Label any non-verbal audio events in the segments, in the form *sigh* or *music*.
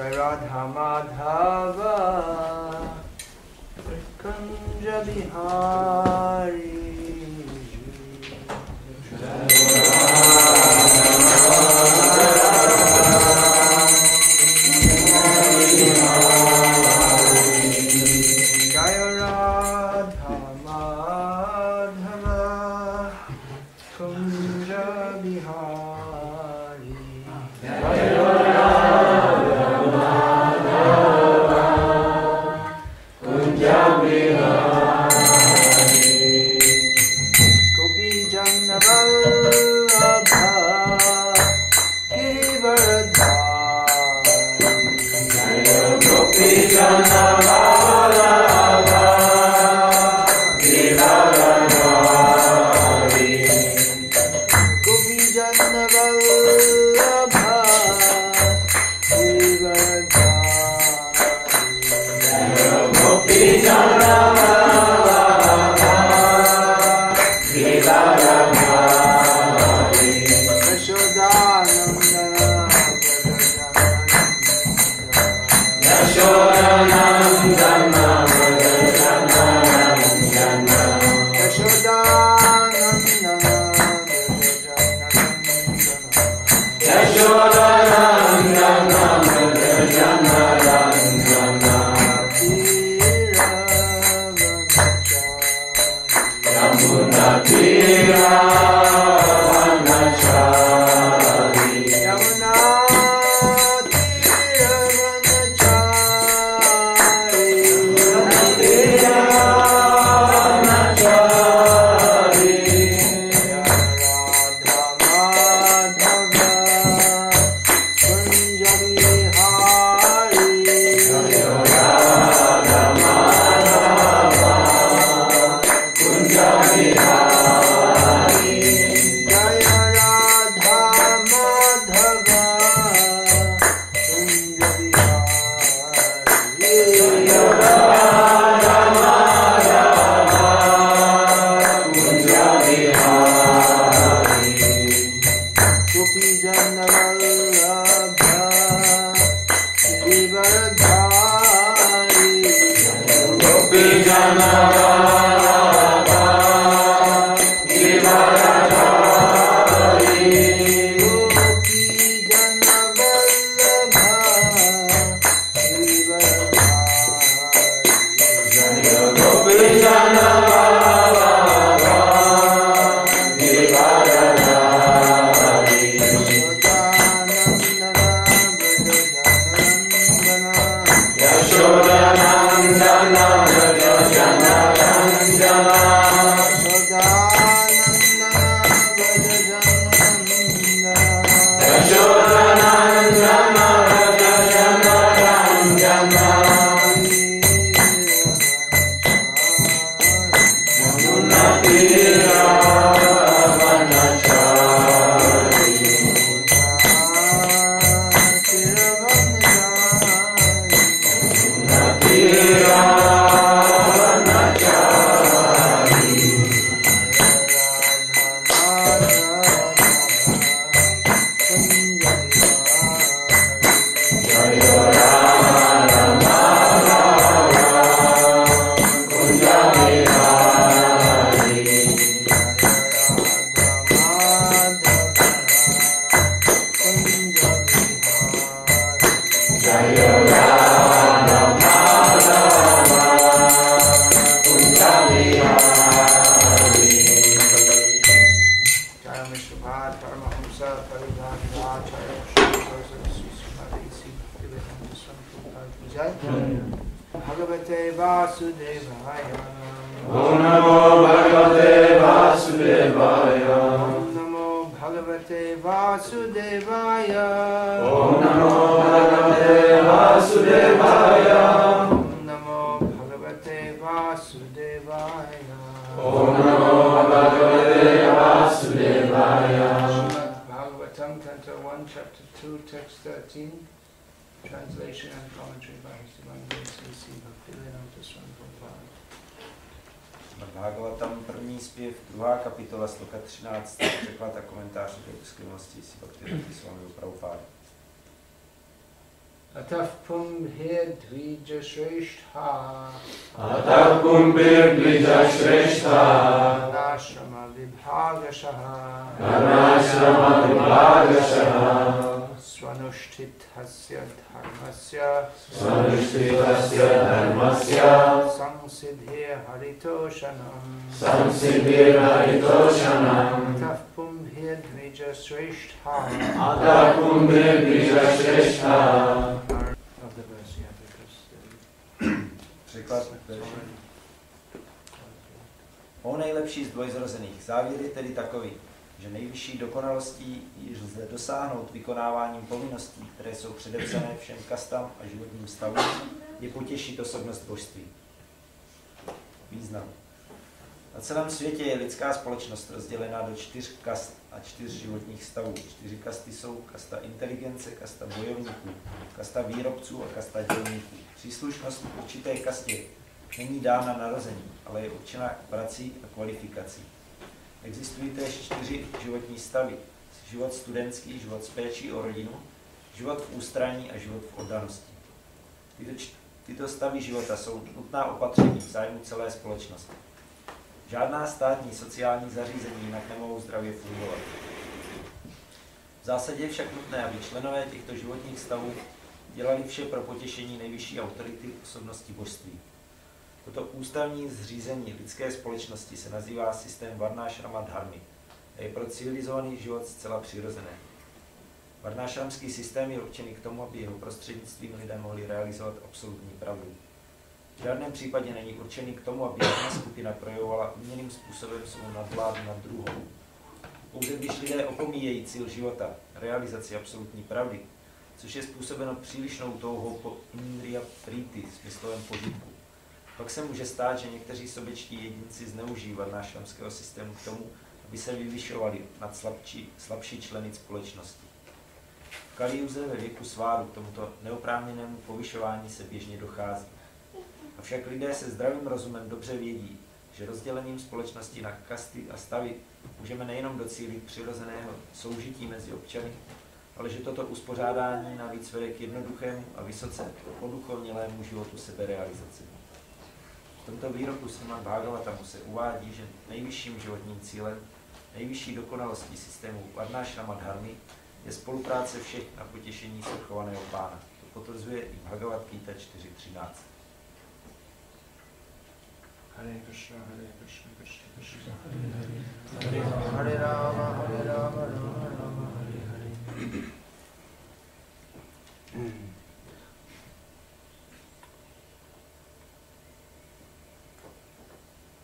Jai Radha Madhava Kunja Bihari Jai 15 przekłada komentarzy do skromności Bhaktivedanta Swami Prabhupada. Ataf kumbhir dvija shrestha Ataf kumbhir dvija shrestha Narashrama vibhagashaha Narashrama vibhagashaha स्वनुष्ठितस्य धर्मस्य स्वनुष्ठितस्य धर्मस्य संसिद्धे हरितोषणम् संसिद्धिर्हरितोषणम् अतः पुंभेद्विजश्रेष्ठा अतः कुम्भिर्द्विजश्रेष्ठा of the verse, yeah, because Překlad verše. O nejlepší z dvojzrozených. Závěr je tedy takový, že nejvyšší dokonalostí již lze dosáhnout vykonáváním povinností, které jsou předepsané všem kastám a životním stavům, je potěšit osobnost božství. Význam. Na celém světě je lidská společnost rozdělená do čtyř kast a čtyř životních stavů. Čtyři kasty jsou kasta inteligence, kasta bojovníků, kasta výrobců a kasta dělníků. Příslušnost určité kastě není dána narozením, ale je určena prací a kvalifikací. Existují též čtyři životní stavy. Život studentský, život s péčí o rodinu, život v ústraní a život v oddanosti. Tyto, tyto stavy života jsou nutná opatření v zájmu celé společnosti. Žádná státní sociální zařízení jinak nemohou zdravě fungovat. V zásadě je však nutné, aby členové těchto životních stavů dělali vše pro potěšení nejvyšší autority osobnosti božství. Toto ústavní zřízení lidské společnosti se nazývá systém Varnášrama Dharmy a je pro civilizovaný život zcela přirozené. Varnášramský systém je určený k tomu, aby jeho prostřednictvím lidé mohli realizovat absolutní pravdu. V žádném případě není určený k tomu, aby jedna skupina projevovala uměným způsobem svou nadvládu nad druhou. Pouze když lidé opomíjejí cíl života, realizaci absolutní pravdy, což je způsobeno přílišnou touhou po indriya priti, smyslovém požitku, pak se může stát, že někteří sobečtí jedinci zneužijí varnášramského systému k tomu, aby se vyvyšovali nad slabší, slabší členy společnosti. V Kaliuze ve věku sváru k tomuto neoprávněnému povyšování se běžně dochází. Avšak lidé se zdravým rozumem dobře vědí, že rozdělením společnosti na kasty a stavy můžeme nejenom docílit přirozeného soužití mezi občany, ale že toto uspořádání navíc vede k jednoduchému a vysoce poduchovnělému životu seberealizace. V tomto výroku Srimad Bhagavatamu se uvádí, že nejvyšším životním cílem, nejvyšší dokonalostí systému Varnášrama Dharmy je spolupráce všech na potěšení svrchovaného pána. To potvrzuje i Bhagavad Gita 4.13. Hare Krishna, Hare Krishna, Krishna Krishna, Hare Hare, Hare Rama, Hare Rama, Rama Rama, Hare Hare.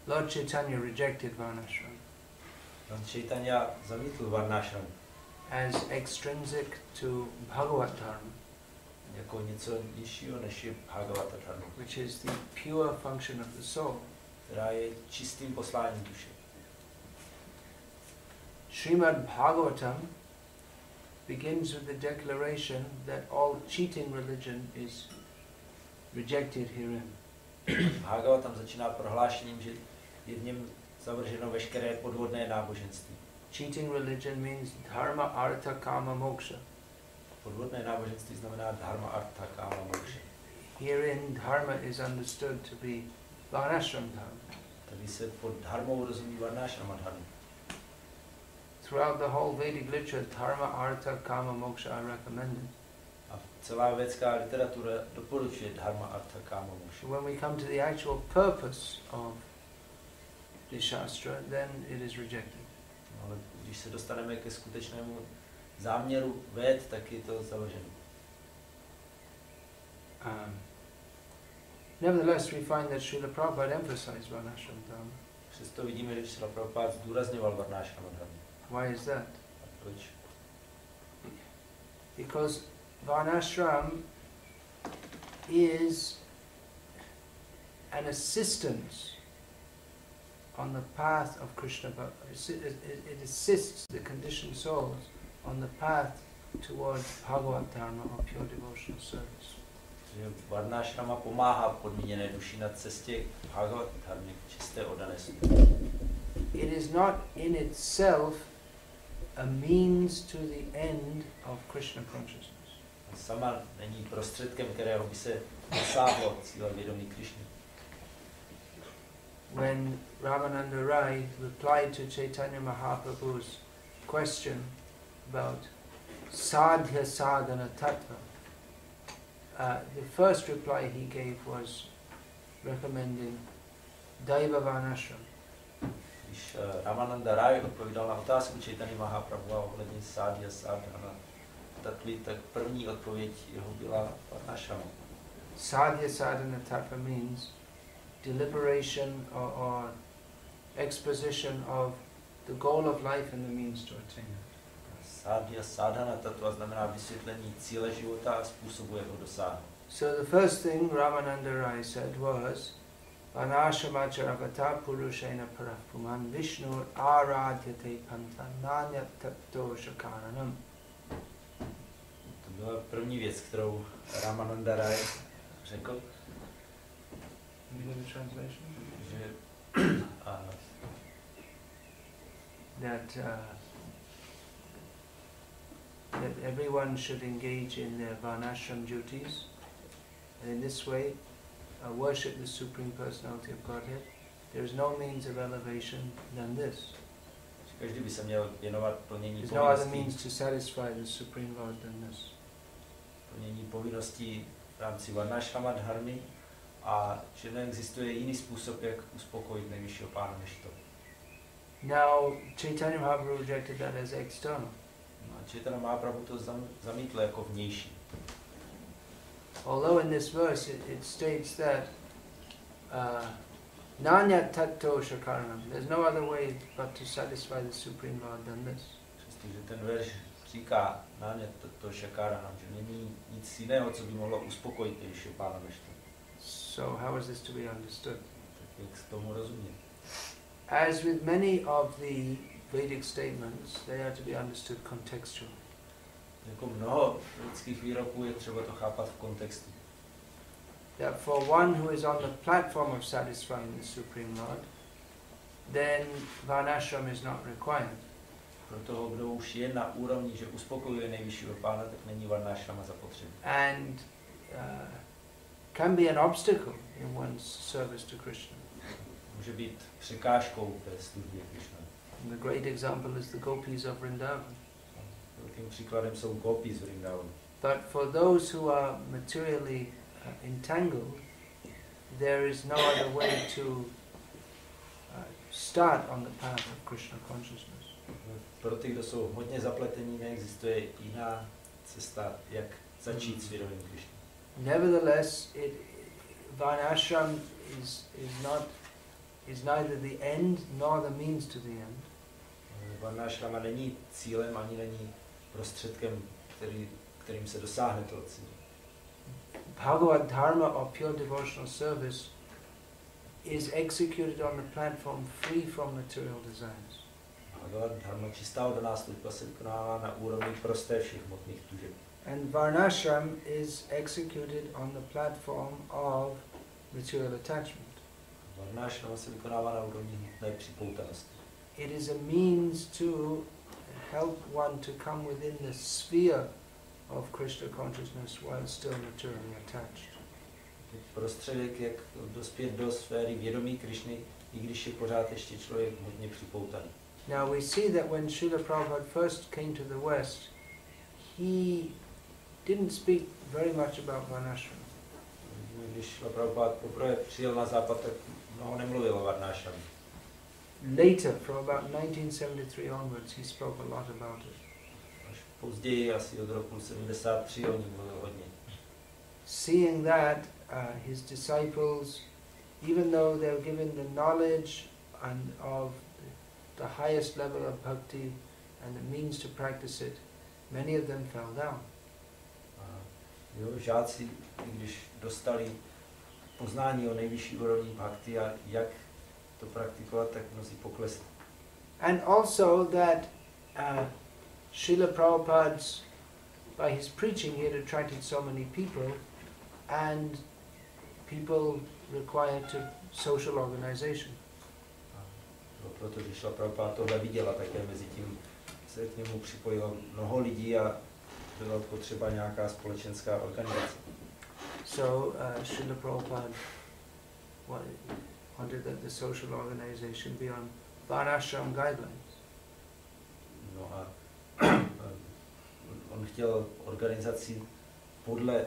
Lord Chaitanya rejected Varnashram Lord Chaitanya zamítl Varnášram as extrinsic to Bhagavad Dharma, jako něco nižšího než je Bhagavata Dharma, which is the pure function of the soul. která je čistým posláním duše. Srimad Bhagavatam begins with the declaration that all cheating religion is rejected herein. Bhagavatam začíná prohlášením, že je v něm zavrženo veškeré podvodné náboženství. Cheating religion means dharma, artha, kama, moksha. Podvodné náboženství znamená dharma, artha, kama, moksha. Herein, dharma is understood to be varnashram dharma. Tady se pod dharmou rozumí varnášrama dharma. Throughout the whole Vedic literature, dharma, artha, kama, moksha are recommended. A celá vědecká literatura doporučuje dharma, artha, kama, moksha. When we come to the actual purpose of the shastra, then it is rejected. Ale když se dostaneme ke skutečnému záměru věd, tak je to zavrženo. Um, nevertheless, we find that Srila Prabhupada emphasized varnashram dharma. Přesto vidíme, že Srila Prabhupada zdůrazňoval dharma. Why is that? A proč? Because varnashram is an assistance on the path of Krishna. It, assists the conditioned souls on the path towards Bhagavad Dharma or pure devotional service. Že varnášrama pomáhá podmíněné duši na cestě k Bhagavad dharmě, k čisté službě. It is not in itself a means to the end of Krishna consciousness. sama není prostředkem, kterého by se dosáhlo cíle vědomí Krišny. When Ramananda Rai replied to Chaitanya Mahaprabhu's question about sadhya sadhana tattva, uh, the first reply he gave was recommending Daiva Varnashram. Když uh, Ramananda Rai odpovídal na otázku Chaitanya Mahaprabhu ohledně sádhya sadhana tatvy, tak první odpověď jeho byla Varnashram. Sadhya sadhana tattva means deliberation or, or exposition of the goal of life and the means to attain it. Sádhya sadhana tattva znamená vysvětlení cíle života a způsobu, jak ho dosáhnout. So the first thing Ramananda Rai said was, Vanashamacharagata Purushena Parapuman Vishnu Aradhyate Panta Nanya Taptosha Karanam. To byla první věc, kterou Ramananda Rai řekl, You get the translation? že a, That, uh, that everyone should engage in their Varnashram duties, and in this way uh, worship the Supreme Personality of Godhead. There is no means of elevation than this. každý by se měl věnovat plnění There's no other means to satisfy the Supreme Lord than this. plnění povinností v rámci Varnashrama dharmy a že neexistuje jiný způsob, jak uspokojit nejvyššího pána než to. Now, Chaitanya Mahaprabhu rejected that as external. No Chaitanya Mahaprabhu to zam, zamítl jako vnější. Although in this verse it, it states that uh, Nanya Tatto Shakaranam, there's no other way but to satisfy the Supreme Lord than this. Přestože ten verš říká na ně to, to šakára, že není nic jiného, co by mohlo uspokojit nejvyššího pána než to. So, how is this to be understood? Tak jak s tomu rozumět? As with many of the Vedic statements, they are to be understood contextually. Jako mnoho lidských výroků je třeba to chápat v kontextu. That for one who is on the platform of satisfying the Supreme Lord, then Varnashram is not required. Pro toho, kdo už je na úrovni, že uspokojuje nejvyššího pána, tak není varnášrama zapotřebí. and uh, can be an obstacle in one's service to Krishna. Může být překážkou té službě Krishna. And the great example is the gopis of Vrindavan. Velkým příkladem jsou gopis z. But for those who are materially uh, entangled, there is no other way to uh, start on the path of Krishna consciousness. Pro ty, kdo jsou hodně zapletení, neexistuje jiná cesta, jak začít s vědomím Krishna. Nevertheless, it, Varnashram is, is not is neither the end nor the means to the end. Varnášrama není cílem ani není prostředkem, který, kterým se dosáhne toho cíle. Bhagavad Dharma or pure devotional service is executed on the platform free from material desires. Bhagavad Dharma, čistá oddaná služba se vykonává na úrovni prosté všech hmotných tužeb. And Varnashram is executed on the platform of material attachment. Varnášrama se vykonává na úrovni hmotné. It is a means to help one to come within the sphere of Krishna consciousness while still materially attached. Prostředek, jak dospět do sféry vědomí i když je pořád ještě člověk hodně připoutaný. Now we see that when Srila Prabhupada first came to the West, he didn't speak very much about Varnashram. Když Prabhupada poprvé přijel na západ, tak mnoho nemluvil o Varnášramě. Later, from about 1973 onwards, he spoke a lot about it. Až později, asi od roku 73, o ní mluvil hodně. Seeing that, uh, his disciples, even though they were given the knowledge and of the highest level of bhakti and the means to practice it, many of them fell down. Jeho žáci, i když dostali poznání o nejvyšší úrovni bhakti a jak to praktikovat, tak mnozí poklesli. And also that uh, Srila Prabhupada's, by his preaching, he had attracted so many people, and people required to social organization. No, protože šla Prabhupada tohle viděla, také mezi tím se k němu připojilo mnoho lidí a byla potřeba nějaká společenská organizace. So uh, Srila Prabhupada wa- wanted that the social organization be on Varnashram guidelines. No a on chtěl organizaci podle eh,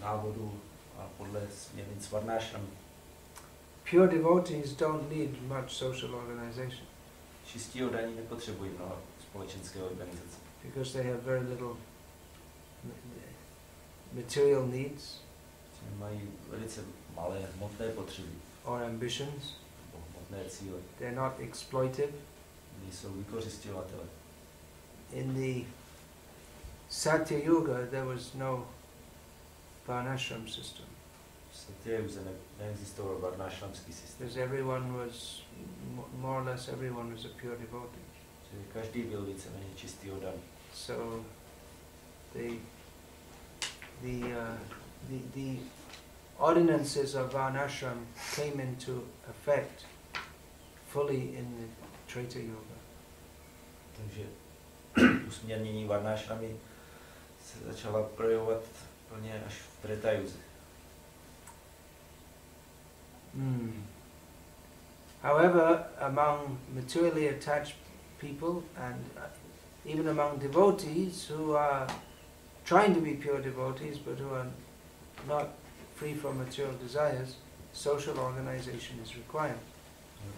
návodu a podle směrnic Varnášram. Pure devotees don't need much social organization Čistí oddaní nepotřebují mnoho společenské organizace, because they have very little material needs Že mají velice malé hmotné potřeby or ambitions. nebo hmotné cíle. They're not exploitive. Nejsou vykořišťovatele. In the Satya Yuga, there was no Varnashram system V Satyayuze ne, neexistoval varnášramský systém. because everyone was, more or less everyone was a pure devotee. Každý byl víceméně čistý oddaný. So the the uh, the, the ordinances of Varnashram came into effect fully in the Treta Yuga. Takže usměrnění varnášramy se začala projevovat plně až v Tretajuze. Hmm. However, among materially attached people and uh, even among devotees who are trying to be pure devotees but who are not free from material desires, social organization is required.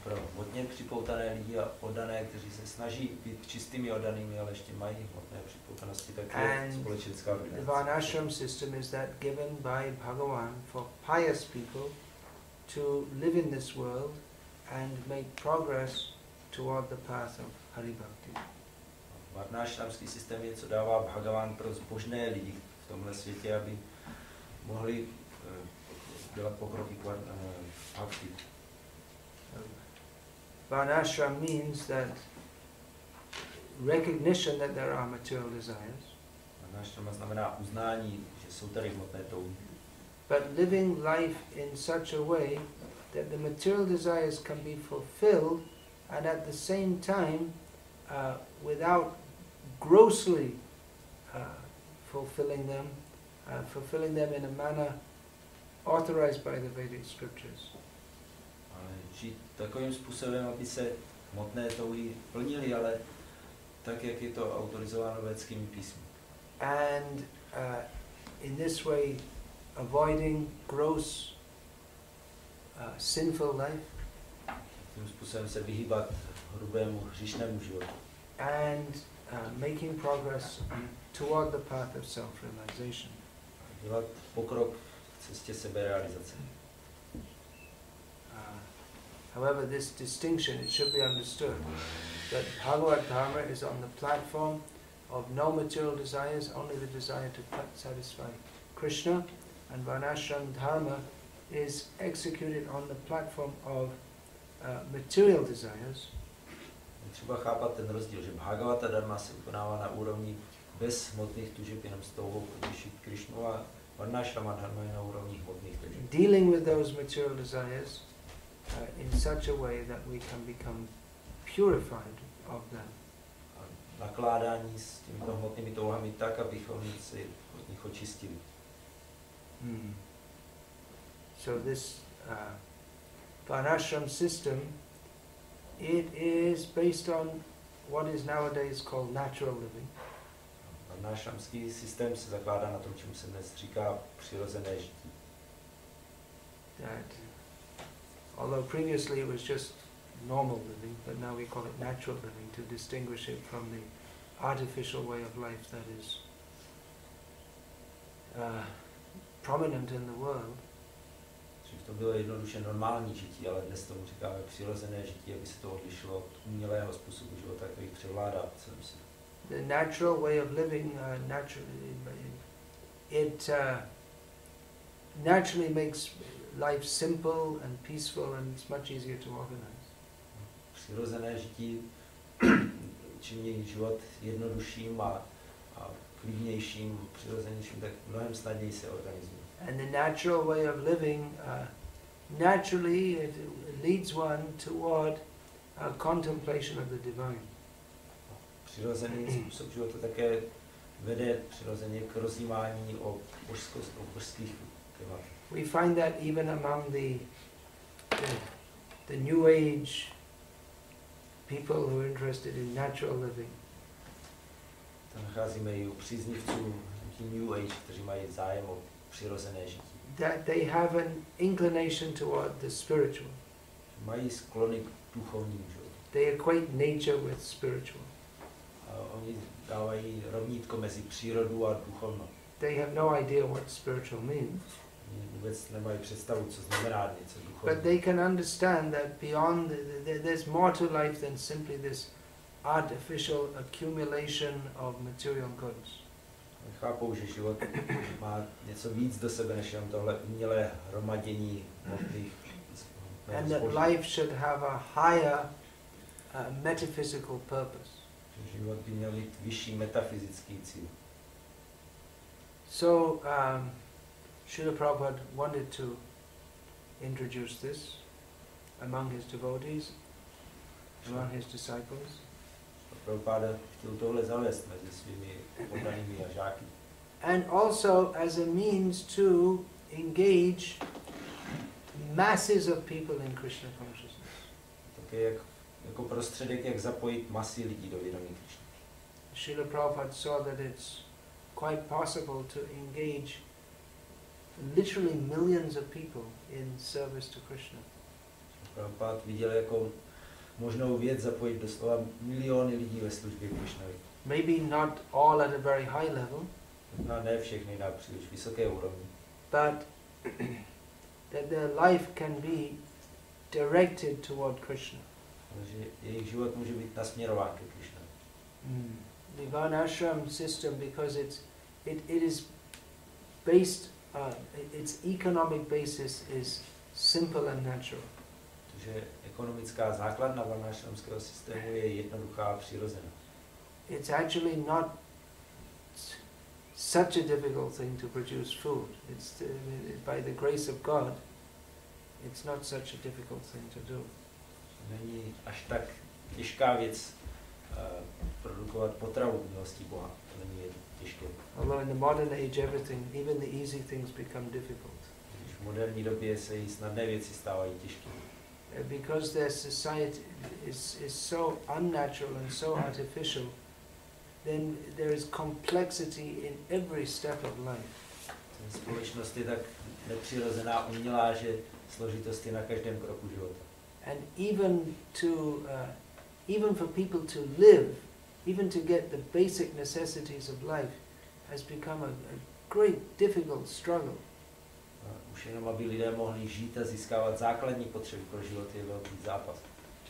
Pro hodně připoutané lidi a oddané, kteří se snaží být čistými oddanými, ale ještě mají hmotné připoutanosti, tak je And společenská The organizace. Varnashram system is that given by Bhagavan for pious people to live in this world and make progress toward the path of Hari Bhakti. Varnášramský systém je, co dává Bhagavan pro zbožné lidi v tomhle světě, aby mohli eh, dělat pokroky k eh, bhakti. Varnashram means that recognition that there are material desires, znamená uznání, že jsou tady hmotné touhy, but living life in such a way that the material desires can be fulfilled and at the same time uh, without grossly uh, fulfilling them, uh, fulfilling them in a manner authorized by the Vedic scriptures. ale žít takovým způsobem, aby se hmotné touhy plnily, ale tak, jak je to autorizováno védskými písmy. And uh, in this way, avoiding gross uh, sinful life Tím způsobem se vyhýbat hrubému hříšnému životu. and making progress toward the path of self-realization. Dělat pokrok v cestě seberealizace. Uh, however, this distinction, it should be understood that Bhagavad Dharma is on the platform of no material desires, only the desire to satisfy Krishna, and Varnashram Dharma is executed on the platform of uh, material desires, třeba chápat ten rozdíl, že Bhagavata Dharma se vykonává na úrovni bez hmotných tužeb, jenom s touhou potěšit Krišnu a Varnášrama Dharma je na úrovni hmotných tužeb. dealing with those material desires uh, in such a way that we can become purified of them. A nakládání s těmito hmotnými touhami tak, abychom si od nich očistili. Hmm. So this uh, Varnashram system, it is based on what is nowadays called natural living. Varnášramský systém se zakládá na tom, čemu se dnes říká přirozené žití. That, although previously it was just normal living, but now we call it natural living to distinguish it from the artificial way of life that is uh, prominent in the world. Dřív to bylo jednoduše normální žití, ale dnes tomu říkáme přirozené žití, aby se to odlišilo od umělého způsobu života, který převládá v celém světě. the natural way of living uh, naturally it uh, naturally makes life simple and peaceful and it's much easier to organize Přirozené žití *clears throat* činí život jednodušším a, a klidnějším, přirozenějším, tak mnohem snadněji se organizuje. And the natural way of living uh, naturally it leads one toward a contemplation of the divine Přirozený *clears throat* způsob života také vede přirozeně k rozjímání o, o božských tématech. We find that even among the, the, the New Age people who are interested in natural living. To nacházíme i u příznivců New Age, kteří mají zájem o. That they have an inclination toward the spiritual. Mají sklony k duchovním. They equate nature with spiritual. Oni dávají rovnítko mezi přírodu a. They have no idea what spiritual means. Vůbec nemají představu, co znamená něco But they can understand that beyond, the, there's more to life than simply this artificial accumulation of material goods. Chápou, že život má něco víc do sebe, než jenom tohle umělé hromadění hmotných And that life should have a higher uh, metaphysical purpose. Život by měl mít vyšší metafyzický cíl. So, um, Srila Prabhupada wanted to introduce this among his devotees, among his disciples. Prabhupada chtěl tohle zavést mezi svými poddanými a žáky. and also as a means to engage masses of people in Krishna consciousness. Také jak, jako prostředek, jak zapojit masy lidí do vědomí Krišny. Srila Prabhupada saw that it's quite possible to engage literally millions of people in service to Krishna. Prabhupada viděl jako možnou věc zapojit doslova miliony lidí ve službě Krišnovi. Maybe not all at a very high level, Možná ne všechny na příliš vysoké úrovni, but *clears throat* that their life can be directed toward Krishna. že jejich život může být nasměrován ke Krišnovi. Mm. The Varnashram system, because it's it, it is based uh, its economic basis is simple and natural. Protože ekonomická základna varnášramského systému je jednoduchá a přirozená. It's actually not such a difficult thing to produce food. It's uh, by the grace of God. It's not such a difficult thing to do. Není až tak těžká věc uh, produkovat potravu v milosti Boha. To není je- těžké. Although in the modern age, everything, even the easy things, become difficult. Když v moderní době se i snadné věci stávají těžké. Because their society is, is so unnatural and so artificial, then there is complexity in every step of life. Společnost je tak nepřirozená, umělá, že složitost je na každém kroku života. And even to, uh, even for people to live, even to get the basic necessities of life, has become a, a great difficult struggle. Už jenom, aby lidé mohli žít a získávat základní potřeby pro život, je velký zápas.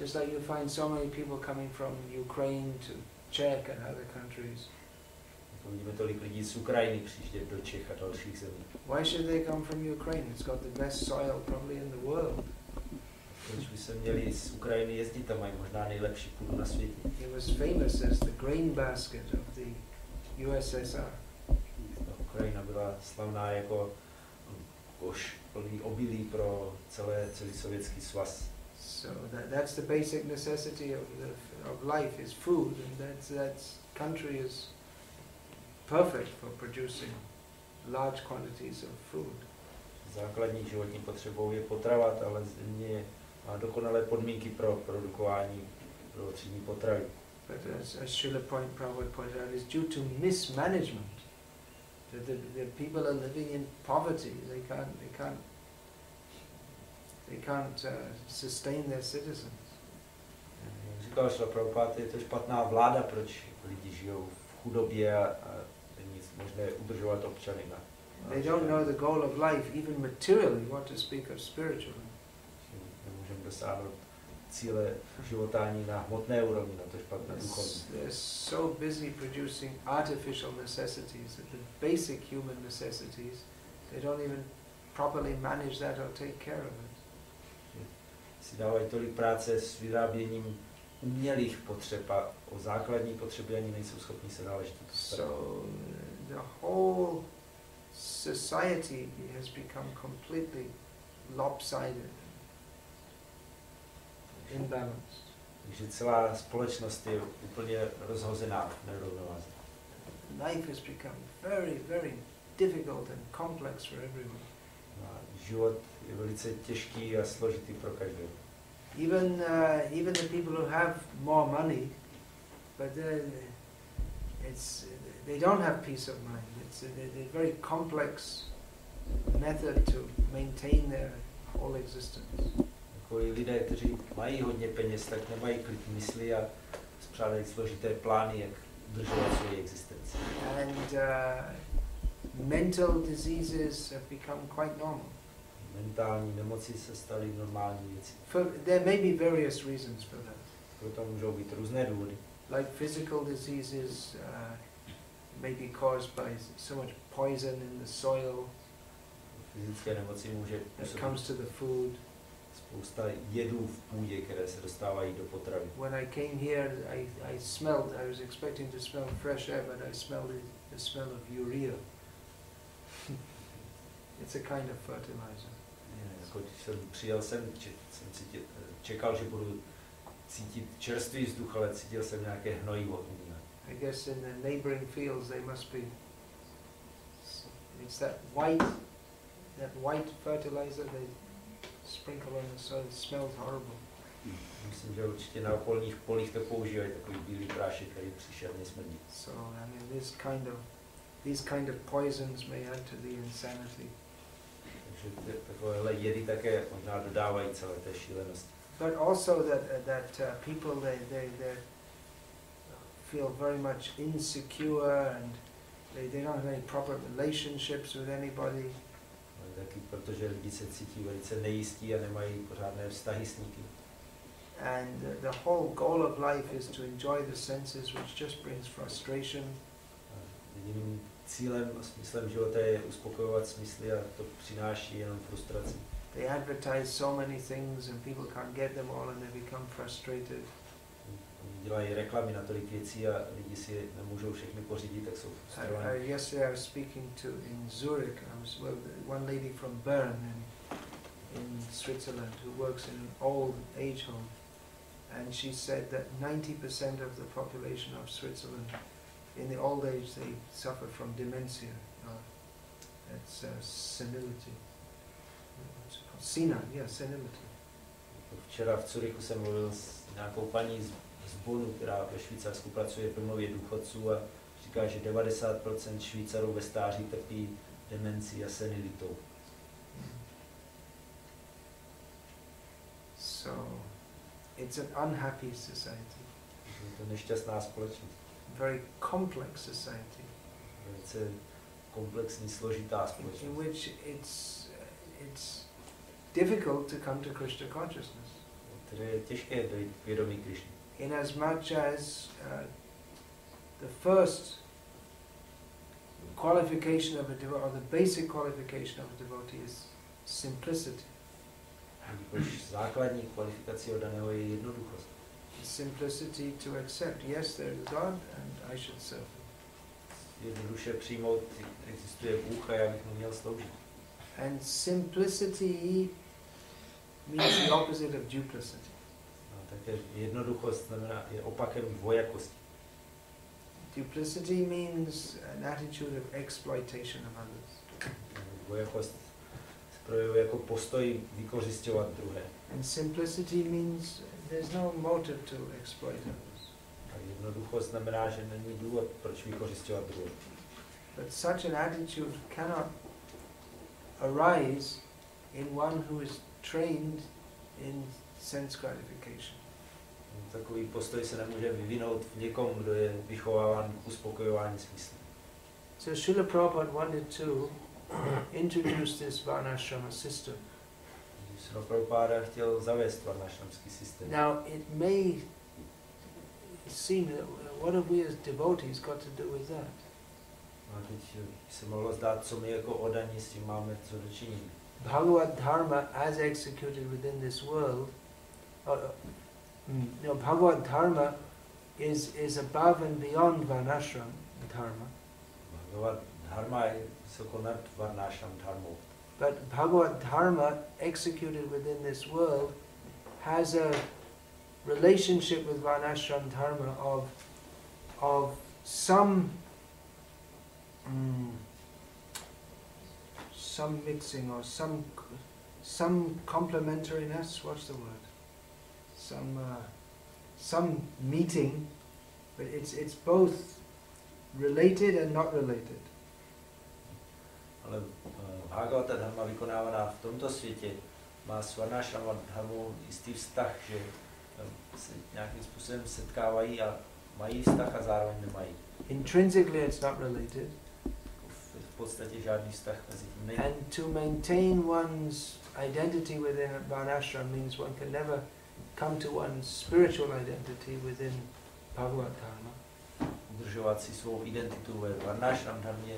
Just like you find so many people coming from Ukraine to Czech and other countries. Vidíme tolik lidí z Ukrajiny přijíždět do Čech a dalších zemí. Why should they come from Ukraine? It's got the best soil probably in the world. Proč by se měli z Ukrajiny jezdit, tam mají možná nejlepší půdu na světě. It was famous as the grain basket of the USSR. Ukrajina byla slavná jako koš plný obilí pro celé, celý sovětský svaz. So that, that's the basic necessity of, the, of life is food, and that's that's country is perfect for producing large quantities of food. Základní životní potřebou je potravat, ale země má dokonalé podmínky pro produkování pro třídní potravy. But as, as Srila point, Prabhupada pointed out, it's due to mismanagement. The, the, the people are living in poverty. They can't they can't they can't uh, sustain their citizens. Říkal Prabhupada, je to špatná vláda, proč lidi žijou v chudobě a, a není možné udržovat občany na They don't know the goal of life, even materially. What to speak of spiritually. Nemůžeme dosáhnout cíle života ani na hmotné úrovni, na to špatné duchovní. s- They're so busy producing artificial necessities that the basic human necessities, they don't even properly manage that or take care of it. Si dávají tolik práce s vyráběním umělých potřeb a o základní potřeby ani nejsou schopni se náležitě postarat. So the whole society has become completely lopsided, imbalanced. Takže celá společnost je úplně rozhozená v nerovnováze. Life has become very, very difficult and complex for everyone. A život je velice těžký a složitý pro každého. Even uh, even the people who have more money, but they- it's they don't have peace of mind. It's a, a, a very complex method to maintain their whole existence. Jako i lidé, kteří mají hodně peněz, tak nemají klid mysli a spřádají složité plány, jak udržovat svoji existenci. And uh, mental diseases have become quite normal. Mentální nemoci se staly normální věcí. For, there may be various reasons for that, Proto můžou být různé důvody. like physical diseases uh, may be caused by so much poison in the soil Fyzické nemoci může that působit comes to the food. Spousta jedů v půdě, které se dostávají do potravy. When I came here, I, I smelled, I was expecting to smell fresh air, but I smelled the, the smell of urea. *laughs* it's a kind of fertilizer. Jako když jsem přijel sem, jsem cítil, čekal, že budu cítit čerstvý vzduch, ale cítil jsem nějaké hnojivo. I guess in the neighboring fields they must be, it's that white, that white fertilizer they sprinkle on the soil, it smells horrible. Myslím, že určitě na okolních polích to používají takový bílý prášek, který příšerně smrdí. So, I mean, this kind of, these kind of poisons may add to the insanity. Takže takovéhle jedy také možná dodávají celé té šílenosti. But also that, that uh, people, they, they, they feel very much insecure and they, they don't have any proper relationships with anybody. Taky protože lidi se cítí velice nejistí a nemají pořádné vztahy s nikým. And the whole goal of life is to enjoy the senses, which just brings frustration. Jediným cílem a smyslem života je uspokojovat smysly a to přináší jenom frustraci. They advertise so many things and people can't get them all and they become frustrated. Dělají reklamy na tolik věcí a lidi si nemůžou všechny pořídit, tak jsou frustrovaní. I, yesterday I was speaking to in Zurich. I was well, one lady from Bern in, in Switzerland who works in an old age home, and she said that 90% of the population of Switzerland, in the old age, they suffer from dementia. Uh, it's uh, senility. Senile, yeah, senility. Včera v Curychu jsem mluvil s nějakou paní z, z Bonu, která ve Švýcarsku pracuje v domově důchodců a říká, že 90% Švýcarů ve stáří trpí demencí a senilitou. So, it's an unhappy society, Je to nešťastná společnost. very complex society. Velice komplexní, složitá společnost. in which it's it's difficult to come to Krishna consciousness, které je těžké dojít k vědomí Krišny. In as much as uh, the first qualification of a devotee, or the basic qualification of a devotee is simplicity. Základní kvalifikací daného je jednoduchost. Simplicity to accept, yes, there is God, and I should serve Him. Jednoduše přijmout, existuje Bůh a já bych mu měl sloužit. And simplicity means the opposite of duplicity. Také jednoduchost znamená, je opakem dvojakosti. Duplicity means an attitude of exploitation of others. Dvojakost projevuje jako postoj vykořišťovat druhé. And simplicity means there's no motive to exploit others. A jednoduchost znamená, že není důvod, proč vykořišťovat druhé. But such an attitude cannot arise in one who is trained in sense gratification. Takový postoj se nemůže vyvinout v někom, kdo je vychováván k uspokojování smyslu. So Srila Prabhupada wanted to *clears throat* introduce this Varnashrama system. Srila Prabhupáda chtěl zavést varnašramský systém. Now it may seem that what have we as devotees got to do with that? A teď se mohlo zdát, co my jako odaní s tím máme co dočinění. Bhagavad Dharma as executed within this world, uh, mm, no, Bhagavad Dharma is, is above and beyond Varnashram Dharma, Bhagavad Dharma vysoko nad varnášram dharmou. but Bhagavad Dharma executed within this world has a, relationship with Varnashram Dharma of, of some, mm, some mixing or some, some complementariness, what's the word? Some, uh, some meeting, but it's, it's both related and not related. Ale uh, Bhagavata dharma vykonávaná v tomto světě má s Varnashram dharmou jistý vztah, že um, se nějakým způsobem setkávají a mají vztah a zároveň nemají. Intrinsically it's not related. V podstatě žádný vztah mezi tím není. And to maintain one's identity within Varnashram means one can never come to one's spiritual identity within Bhagavad Dharma. Udržovat si svou identitu ve Varnashram dharmě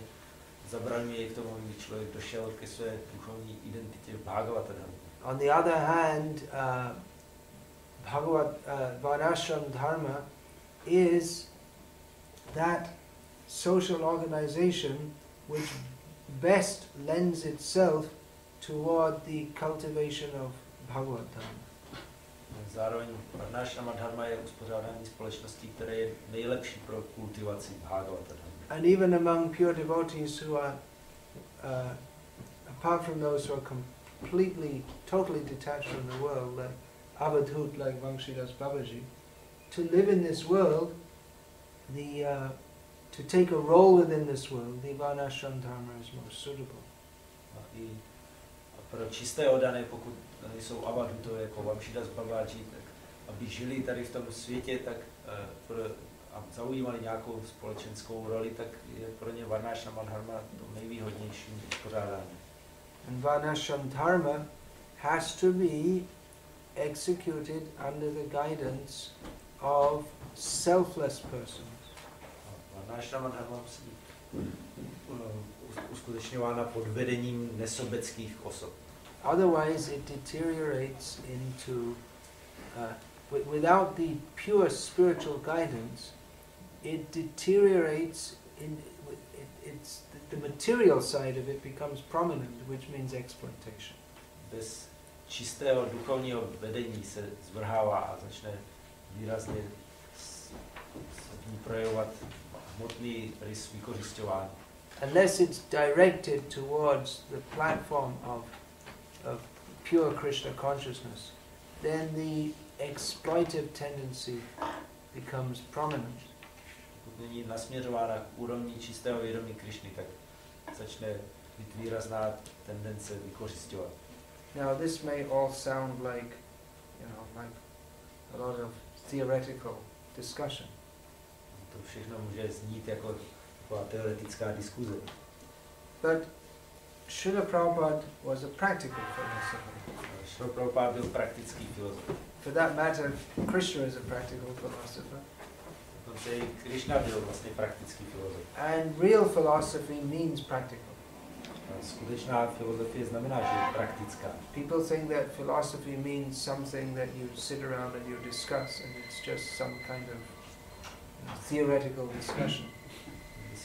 zabraňuje k tomu, aby člověk došel ke své duchovní identitě v Bhagavata dharmě. On the other hand, uh, Bhagavad uh, Varnashram Dharma is that social organization which best lends itself toward the cultivation of Bhagavad Dharma. Zároveň dharma je uspořádání společností, které je nejlepší pro kultivaci Bhagavata. And even among pure devotees who are, uh, apart from those who are completely, totally detached from the world, like avadhut, like Vamsidas Babaji, to live in this world, the, uh, to take a role within this world, the Varnashram Dharma is most suitable. Pro čisté odané, pokud nejsou avadhutové jako Vamšidas Babaji, tak aby žili tady v tom světě, tak uh, pro, a zaujímali nějakou společenskou roli, tak je pro ně Varnashram dharma to nejvýhodnější uspořádání. And Varnashram Dharma has to be executed under the guidance of selfless persons. Varnashrama dharma musí být uh, uskutečňována pod vedením nesobeckých osob. Otherwise, it deteriorates into, uh, wi- without the pure spiritual guidance, it deteriorates in, it, it's, the material side of it becomes prominent, which means exploitation. Bez čistého duchovního vedení se zvrhává a začne výrazně s- s projevovat hmotný rys vykořišťování. Unless it's directed towards the platform of, of pure Krishna consciousness, then the exploitive tendency becomes prominent. Pokud není nasměřována k úrovni čistého vědomí Krišny, tak začne být výrazná tendence vykořišťovat. Now, this may all sound like, you know, like a lot of theoretical discussion. To všechno může znít jako taková teoretická diskuze. But Srila Prabhupada was a practical philosopher. Uh, Šlo Prabhupada byl praktický filozof. For that matter, Krishna is a practical philosopher. Dokonce i Krishna byl vlastně praktický filozof. And real philosophy means practical. Skutečná filozofie znamená, že je praktická. People think that philosophy means something that you sit around and you discuss, and it's just some kind of theoretical discussion.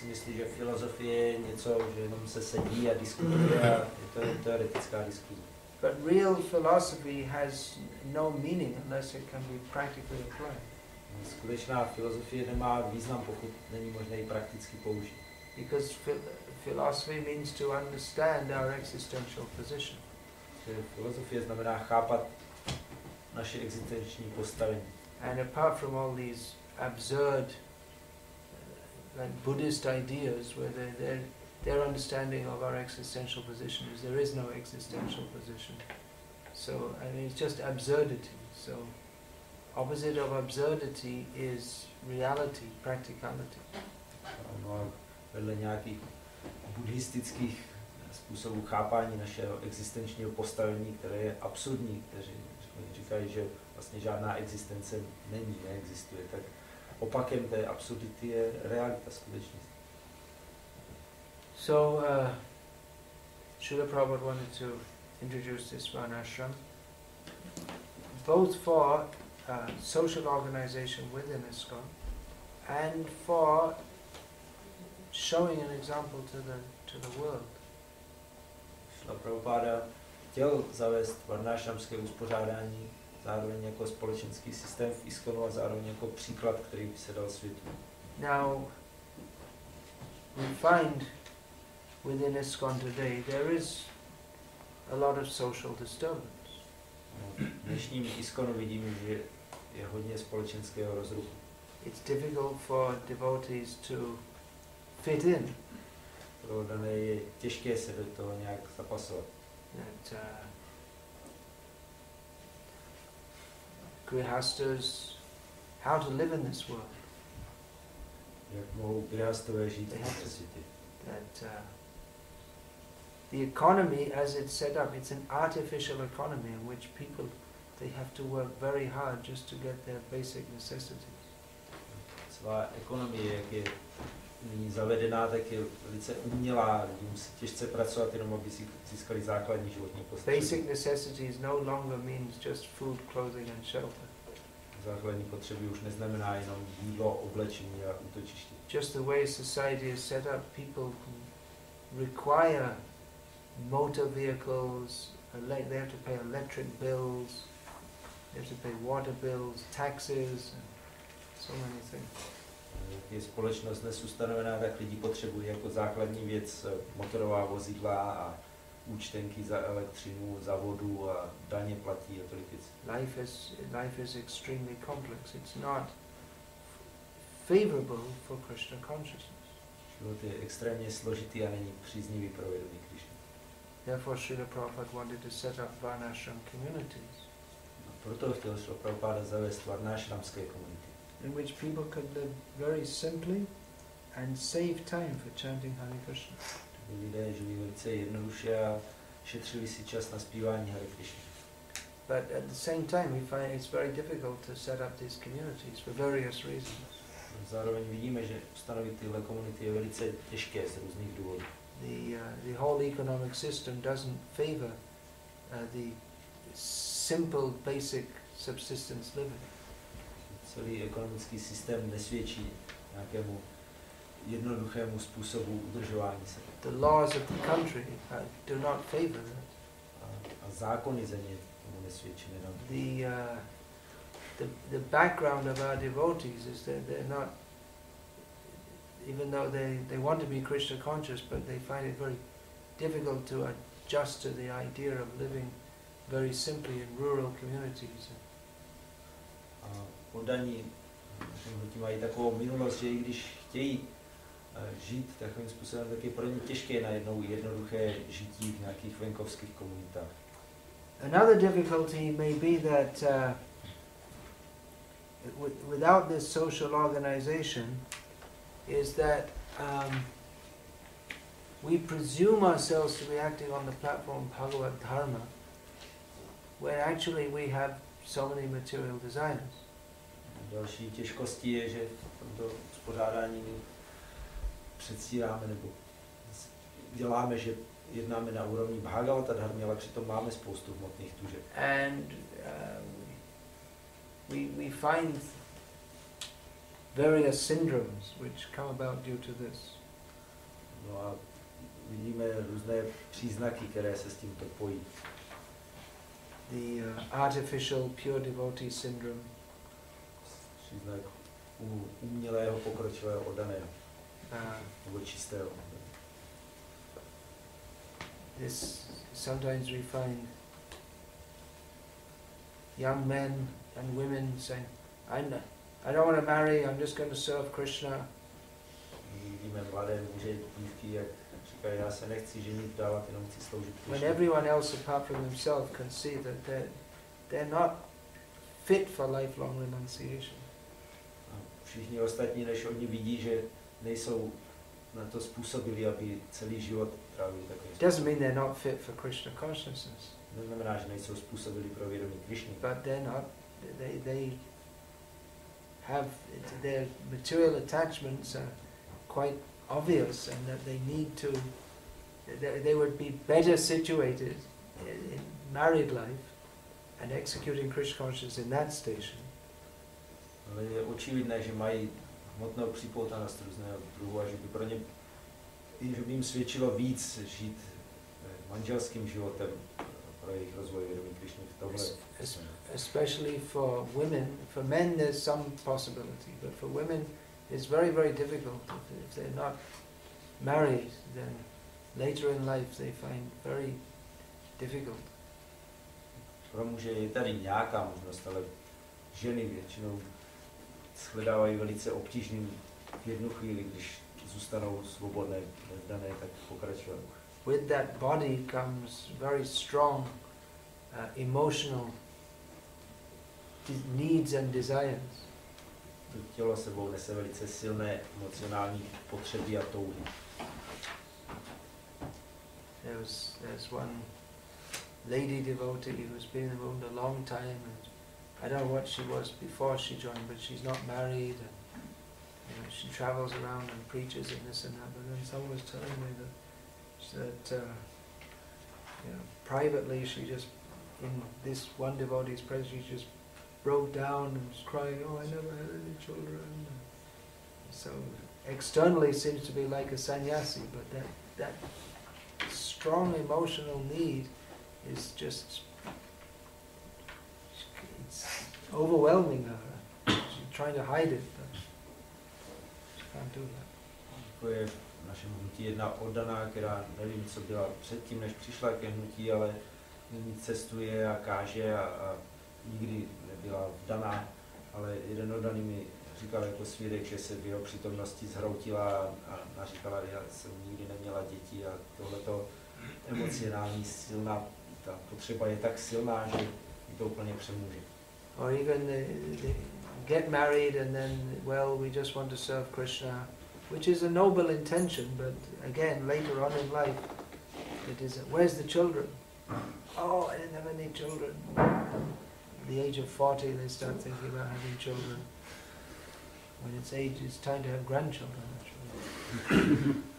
Si myslí, že filozofie je něco, že jenom se sedí a diskutuje a je to teoretická diskuze. But real philosophy has no meaning unless it can be practically applied. Skutečná filozofie nemá význam, pokud není možné ji prakticky použít. Because phil- philosophy means to understand our existential position. Filozofie znamená chápat naše existenční postavení. And apart from all these absurd, like Buddhist ideas, where they their their understanding of our existential position is there is no existential position. So I mean, it's just absurdity. So opposite of absurdity is reality, practicality. No vedle nějakých buddhistických způsobů chápání našeho existenčního postavení, které je absurdní, kteří říkají, že vlastně žádná existence není, neexistuje, tak opakem té absurdity je realita, skutečnost. So uh, Srila Prabhupada wanted to introduce this Varnashram both for uh, social organization within ISKCON and for showing an example to the to the world. Šla Prabhupada chtěl zavést varnášramské uspořádání zároveň jako společenský systém v ISKCONu a zároveň jako příklad, který by se dal světu. Now, we find within ISKCON today there is a lot of social disturbance. No, v dnešním ISKCONu vidíme, že je hodně společenského rozruchu. It's difficult for devotees to fit in. Pro dané je těžké se do toho nějak zapasovat. That uh, grihastas, how to live in this world. Jak mohou grihastové žít v tomto světě. That uh, the economy, as it's set up, it's an artificial economy in which people they have to work very hard just to get their basic necessities. Svá ekonomie, jak je nyní zavedená, tak je velice umělá. Lidi musí těžce pracovat jenom, aby si získali základní životní potřeby. Basic necessities no longer means just food, clothing, and shelter. Základní potřeby už neznamená jenom jídlo, oblečení a útočiště. Just the way society is set up, people who require motor vehicles, they have to pay electric bills, they have to pay water bills, taxes, and so many things. Je společnost dnes ustanovená, tak lidi potřebují jako základní věc eh, motorová vozidla a účtenky za elektřinu, za vodu a daně platí a tolik věcí. Life is life is extremely complex. It's not favorable for Krishna consciousness. Život je extrémně složitý a není příznivý pro vědomí Krišny. Therefore, Srila Prabhupada wanted to set up Varnashram communities A proto chtěl Šlo Prabhupada zavést varnášramské komunity, in which people could live very simply and save time for chanting Hare Krishna. lidé žili velice jednoduše a šetřili si čas na zpívání Hare Krishna. But at the same time, we find it's very difficult to set up these communities for various reasons. Zároveň vidíme, že ustanovit tyhle komunity je velice těžké z různých důvodů. The, uh, the whole economic system doesn't favor uh, the simple, basic subsistence living. Celý ekonomický systém nesvědčí nějakému jednoduchému způsobu udržování se. The laws of the country uh, do not favor that. A, a zákony země tomu nesvědčí. The, uh, the, the background of our devotees is that they're not, even though they, they want to be Krishna conscious, but they find it very difficult to adjust to the idea of living very simply in rural communities. A hnutí mají takovou minulost, že i když chtějí eh, žít takovým způsobem, tak je pro ně těžké najednou jednoduché žití v nějakých venkovských komunitách. Another difficulty may be that uh, without this social organization, is that um, we presume ourselves to be acting on the platform Bhagavad Dharma, when actually we have so many material desires. Další těžkostí je, že v tomto uspořádání předstíráme nebo děláme, že jednáme na úrovni Bhagavata dharmy, ale přitom máme spoustu hmotných tužeb. And uh, we, we find various syndromes which come about due to this. No a vidíme různé příznaky, které se s tímto pojí. The uh, artificial pure devotee syndrome, Příznak u- umělého pokročilého oddaného, nebo čistého. this sometimes we find young men and women saying, I'm not, I don't want to marry, I'm just going to serve Krishna. Vidíme mladé muže, dívky, jak říkají, já se nechci ženit, dávat, jenom chci sloužit When everyone else apart from himself can see that they're, they're not fit for lifelong renunciation. Všichni ostatní, než oni vidí, že nejsou na to způsobili, aby celý život trávili takovým doesn't mean they're not fit for Krishna consciousness, Neznamená, že nejsou způsobili pro vědomí but they're not, they, they have, their material attachments are quite obvious and that they need to, they, they would be better situated in married life and executing Krishna consciousness in that station Ale je očividné, že mají hmotnou připoutanost různého druhu a že by pro ně, že by jim svědčilo víc žít eh, manželským životem, eh, pro jejich rozvoj vědomí Krišny v tomhle. Es- es- especially for women. For men, there's some possibility, but for women, it's very, very difficult. If, if they're not married, then later in life they find very difficult. Pro muže je tady nějaká možnost, ale ženy většinou shledávají velice obtížným v jednu chvíli, když zůstanou svobodné, nevdané, tak pokračovat. With that body comes very strong uh, emotional needs and desires. To tělo sebou nese velice silné emocionální potřeby a touhy. There was there's one lady devotee who's been in the movement a long time, and I don't know what she was before she joined, but she's not married, and you know, she travels around and preaches and this and that. But then someone was telling me that that uh, you know privately she just in this one devotee's presence she just broke down and was crying, "Oh, I never had any children." So externally seems to be like a sannyasi, but that that strong emotional need is just it's overwhelming her. She's trying to hide it, but she can't do that. Jako je hnutí jedna oddaná, která nevím, co byla předtím, než přišla ke hnutí, ale nyní cestuje a káže a, a nikdy nebyla vdaná, ale jeden oddaný mi říkal jako svědek, že se v jeho přítomnosti zhroutila a, a naříkala, že jsem nikdy neměla děti a tohleto emocionální silná, ta potřeba je tak silná, že to úplně přemůže. Or even get married and then, well, we just want to serve Krishna, which is a noble intention, but again, later on in life, it is, where's the children? Oh, I didn't have any children. At the age of 40, they start thinking about having children. When it's age, it's time to have grandchildren, actually. *laughs*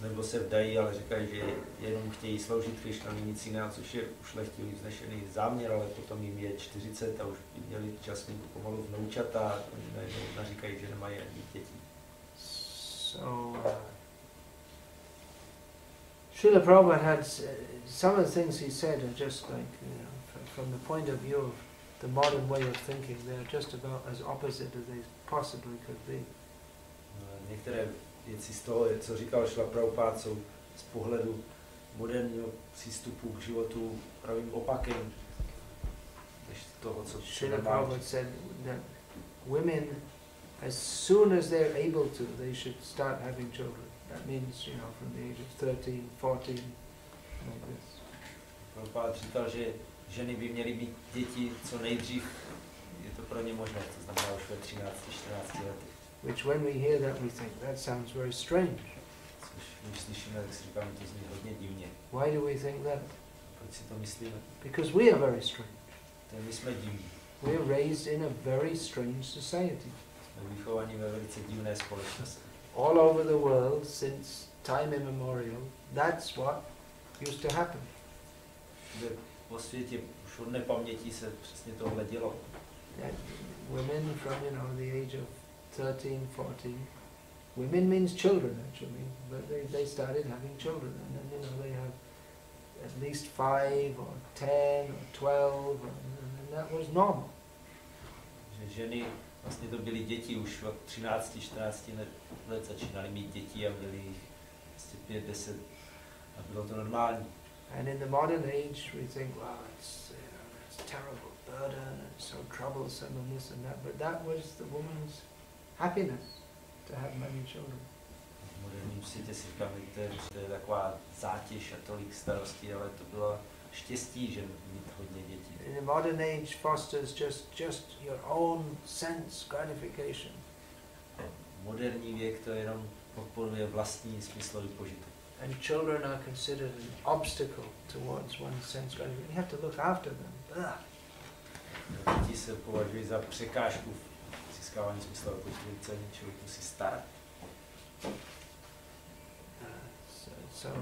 Nebo se vdají, ale říkají, že jenom chtějí sloužit Krišna, není nic jiného, což je ušlechtilý, vznešený záměr, ale potom jim je 40 a už by měli čas mít pomalu vnoučata a oni najednou naříkají, že nemají ani děti. So, uh, Srila Prabhupada had, uh, some of the things he said are just like, you know, from, the point of view of the modern way of thinking, they're just about as opposite as they possibly could be. Eh, Některé věci z toho, co říkal Šla Prabhupada, jsou z pohledu moderního přístupu k životu pravým opakem než toho, co Srila said that women, as soon as they're able to, they should start having children. That means, you know, from the age of 13, 14, like this. Prabhupada říkal, že ženy by měly mít děti co nejdřív, je to pro ně možné, to znamená už ve 13, 14 letech. Which when we hear that, we think, that sounds very strange. Why do we think that? Because we are very strange. We're raised in a very strange society. All over the world, since time immemorial, that's what used to happen. That women from, you know, the age of 13, 14, women means children actually, but they, they started having children and then, you know, they have at least five or ten or twelve and, and that was normal. Že ženy, vlastně to byly děti už od 13, 14 let, začínaly mít děti a jich prostě 5, 10 a bylo to normální. And in the modern age, we think, wow, it's, you know, it's a terrible burden it's so troublesome and this and that. But that was the woman's happiness to have many children. V moderním světě si říkáme, že je, že to je taková zátěž a tolik starostí, ale to bylo štěstí, že mít hodně dětí. In the modern age, fosters just just your own sense gratification. Moderní věk to jenom podporuje vlastní smyslový požitek. And children are considered an obstacle towards one's sense gratification. You have to look after them. Ugh. Děti se považují za překážku v získávání smyslového požitku, se člověk musí starat. Uh, so, so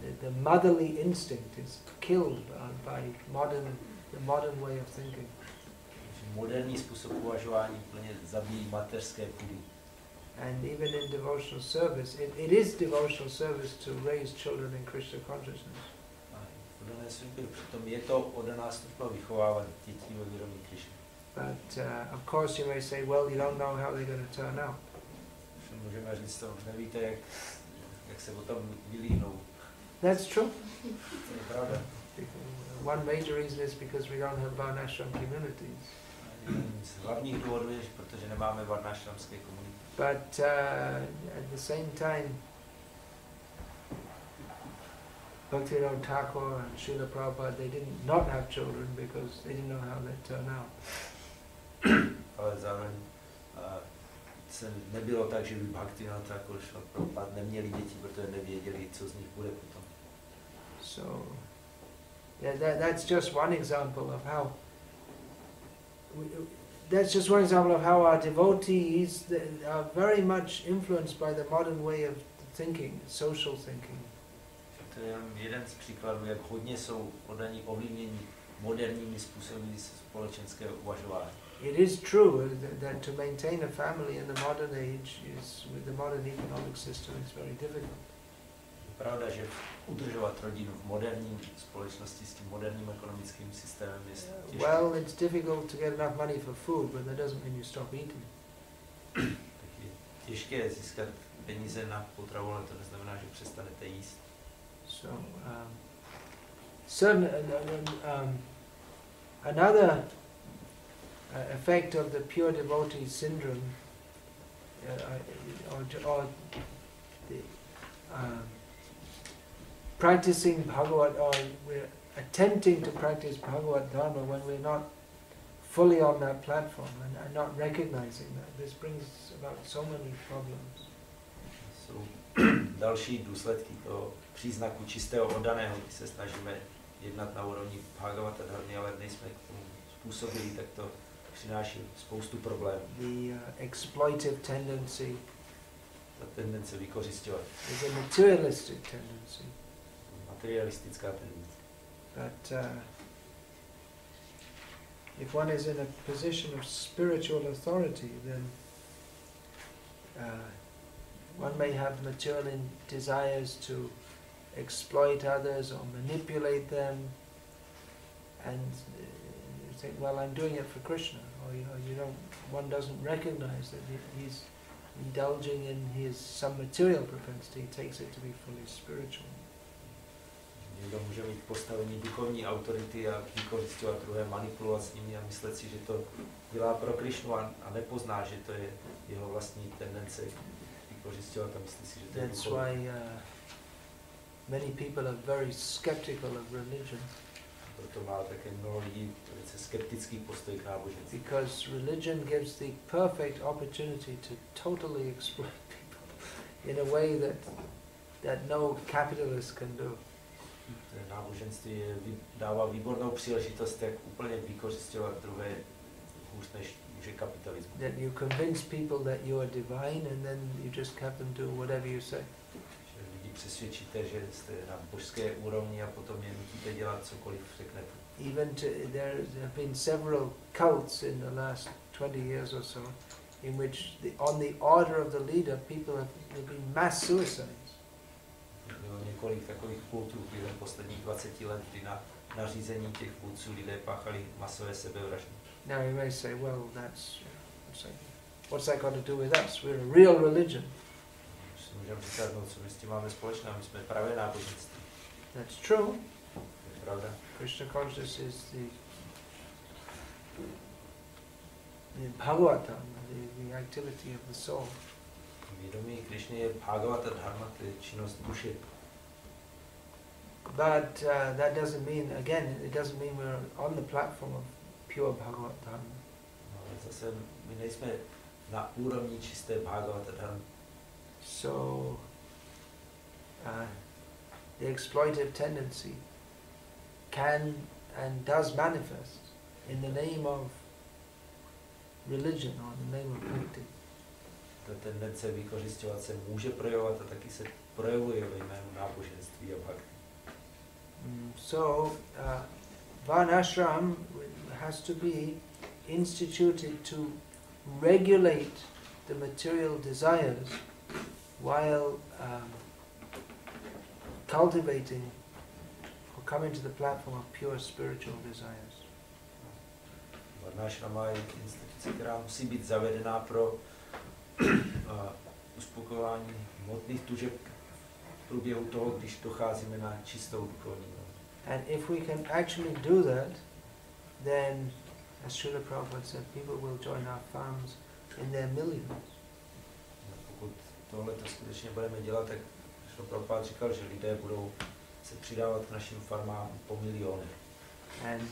the, the motherly instinct is killed by, by modern the modern way of thinking. Moderní způsob uvažování zabíjí mateřské půdy. And even in devotional service, it, it is devotional service to raise children in Krishna consciousness. A Oddané služby, přitom je to oddaná služba vychovávat dětí ve vědomí Krišny. But uh, of course, you may say, well, you don't know how they're going to turn out. Můžeme říct to, nevíte, jak, jak se potom vylíhnou. That's true. To je pravda. One major reason is because we don't have Varnashram communities. Jeden z hlavních důvodů je, že protože nemáme varnášramské komunity. But uh, at the same time, Bhaktivinoda Thakur and Srila Prabhupada, they did not have children because they didn't know how they'd turn out. *clears throat* Ale zároveň uh, se nebylo tak, že by Bhaktivinoda Thakur Šla Prabhupada neměli děti, protože nevěděli, co z nich bude potom. So, yeah, that, that's just one example of how. We, that's just one example of how our devotees are very much influenced by the modern way of thinking, social thinking. To je jenom jeden z příkladů, jak hodně jsou oddaní ovlivnění moderními způsoby společenského uvažování. It is true that, to maintain a family in the modern age is, with the modern economic system, it's very difficult. Pravda, že udržovat rodinu v moderní společnosti s tím moderním ekonomickým systémem je těžké. Well, it's difficult to get enough money for food, but that doesn't mean you stop eating. Tak je těžké získat peníze na potravu, ale to neznamená, že přestanete jíst. So, um, certain, uh, um, another uh, effect of the pure devotee syndrome, uh, or, or the, um, practicing Bhagavad, or we're attempting to practice Bhagavad Dharma when we're not fully on that platform and, and not recognizing that. This brings about so many problems. Jsou *clears throat* další důsledky toho příznaku čistého oddaného, když se snažíme jednat na úrovni Bhagavata Dharmy, ale nejsme k tomu způsobili, tak to přináší spoustu problémů. The uh, exploitive tendency Ta tendence vykořišťovat, is a materialistic tendency. materialistická tendence. But uh, if one is in a position of spiritual authority, then uh, one may have material desires to exploit others or manipulate them, and uh, think, well, I'm doing it for Krishna, or you know, you don't. One doesn't recognize that he, he's indulging in his some material propensity. He takes it to be fully spiritual. Někdo může mít postavení duchovní autority a vykořišťovat druhé, manipulovat s nimi a myslet si, že to dělá pro Krišnu a, a nepozná, že to je jeho vlastní tendence vykořišťovat a myslí si, že to je That's why uh, many people are very skeptical of religion Proto má také mnoho velice skeptický postoj k náboženství. because religion gives the perfect opportunity to totally exploit people in a way that that no capitalist can do. To Náboženství dává výbornou příležitost, jak úplně vykořišťovat druhé hůř, než může kapitalismus. That you convince people that you are divine and then you just have them do whatever you say. Přesvědčíte, že jste na božské úrovni a potom je nutíte dělat cokoliv řeknete. Even to, there have been several cults in the last 20 years or so in which the, on the order of the leader people have there been mass suicides. Bylo několik takových kultů během posledních 20 let, kdy na nařízení těch vůdců lidé páchali masové sebevraždy. Now you may say, well, that's what's that, what's that got to do with us? We're a real religion. Už si můžeme říkat, my s tím máme společného, my jsme pravé náboženství. That's true. To je pravda. Krishna consciousness is the the Bhagavatam, the, the activity of the soul. Vědomí Krišny je Bhagavata Dharma, to je činnost duše. But uh, that doesn't mean, again, it doesn't mean we're on the platform of pure Bhagavad Dharma. No, ale zase my nejsme na úrovni čisté Bhagavata Dharma. So uh, the exploitive tendency can and does manifest in the name of religion or in the name of bhakti. Ta tendence vykořišťovat se může projevovat a taky se projevuje ve jménu náboženství a bhakti. Mm, so uh, Varnashram has to be instituted to regulate the material desires while um, cultivating or come into the platform of pure spiritual desires. Je instituce, která musí být zavedená pro uh, uspokojování hmotných tužeb v průběhu toho, když docházíme na čistou duchovní. And if we can actually do that, then, as Srila Prabhupada said, people will join our farms in their millions. Tohle to skutečně budeme dělat, tak Šlo říkal, že lidé budou se přidávat k našim farmám po miliony. And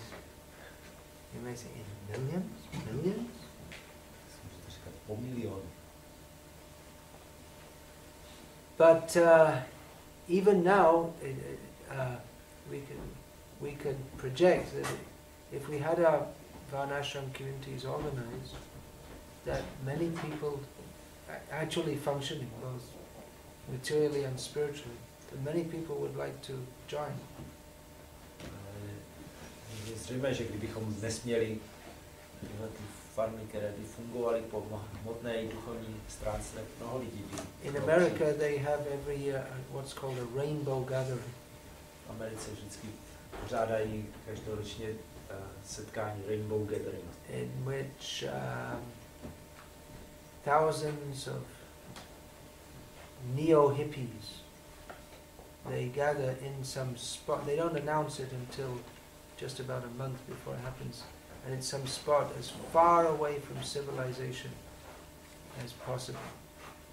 you may say, in millions? Millions? Můžete říkat po miliony. But uh, even now, uh, we can we can project that if we had our Varnashram communities organized, that many people actually functioning, both materially and spiritually, that many people would like to join. Zřejmé, že kdybychom dnes měli tyhle ty farmy, které by fungovaly po mo- hmotné i duchovní stránce, tak mnoho lidí by In America, they have every year uh, what's called a rainbow gathering. v Americe vždycky pořádají každoročně eh, setkání Rainbow Gathering, in which um, thousands of neo hippies they gather in some spot. They don't announce it until just about a month before it happens, and it's some spot as far away from civilization as possible.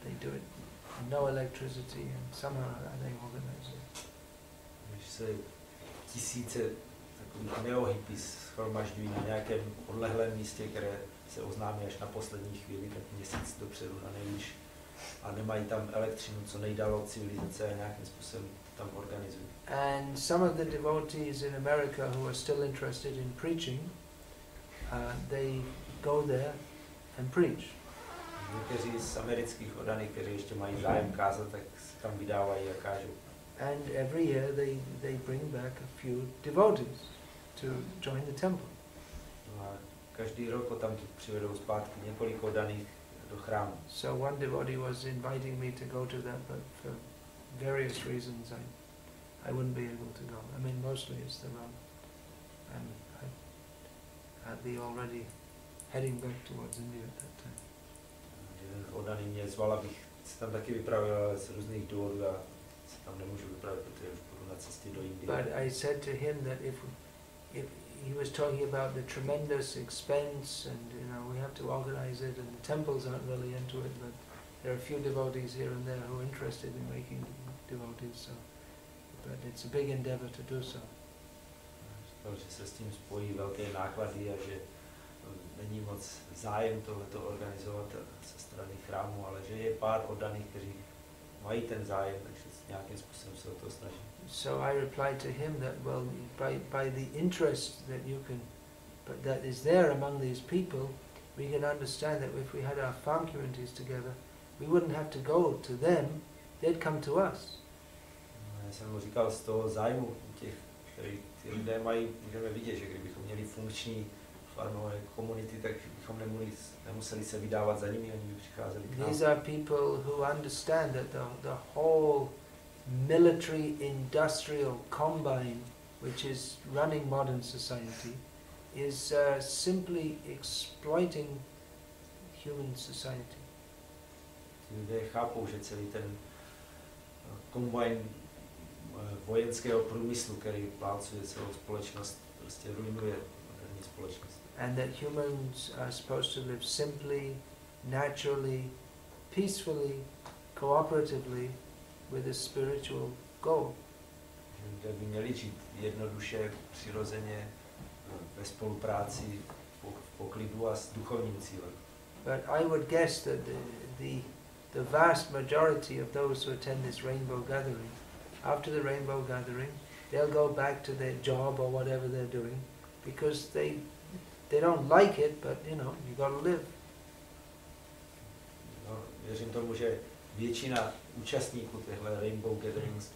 They do it no electricity, and somehow they organize it. se tisíce takových neohippies na nějakém odlehlém místě, které se oznámí až na poslední chvíli, tak měsíc dopředu na nejvíš. A nemají tam elektřinu, co nejdál od civilizace a nějakým způsobem tam organizují. And some of the devotees in America who are still interested in preaching, uh, they go there and preach. Někteří z amerických oddaných, kteří ještě mají zájem kázat, tak se tam vydávají a kážou. And every year they, they bring back a few devotees to join the temple. Každý rok tam přivedou zpátky několik oddaných do chrámu. So one devotee was inviting me to go to that, but for various reasons I, I wouldn't be able to go. I mean, mostly it's the road. And I, I'd be already heading back towards India at that time. Jeden oddaný mě zval, abych se tam taky vypravil, ale z různých důvodů a se tam nemůžu vypravit, protože už budu na cestě do Indie. But I said to him that if, if he was talking about the tremendous expense and you know we have to organize it and the temples aren't really into it, but there are a few devotees here and there who are interested in making devotees. So, but it's a big endeavor to do so. Říkal, že se s tím spojí velké náklady a že eh, není moc zájem tohleto organizovat ze strany chrámu, ale že je pár oddaných, kteří mají ten zájem, takže nějakým způsobem se o to snaží. So I replied to him that well, by by the interest that you can, but that is there among these people, we can understand that if we had our farm communities together, we wouldn't have to go to them; they'd come to us. No, Já jsem mu říkal, z toho zájmu těch, který ty lidé mají, můžeme vidět, že kdybychom měli funkční farmové komunity, tak bychom nemuseli, nemuseli se vydávat za nimi, oni by přicházeli k nám. These are people who understand that the, the whole military industrial combine which is running modern society is uh, simply exploiting human society. Lidé chápou, že celý ten eh, kombajn eh, vojenského průmyslu, který plácuje celou společnost, prostě ruinuje moderní společnost. And that humans are supposed to live simply, naturally, peacefully, cooperatively with a spiritual goal. By měli žít jednoduše, přirozeně, ve spolupráci, v poklidu a s duchovním cílem. But I would guess that the, the, the vast majority of those who attend this rainbow gathering, after the rainbow gathering, they'll go back to their job or whatever they're doing because they, they don't like it, but you know, you got to live. No, věřím tomu, že většina účastníků těchto Rainbow Gatherings,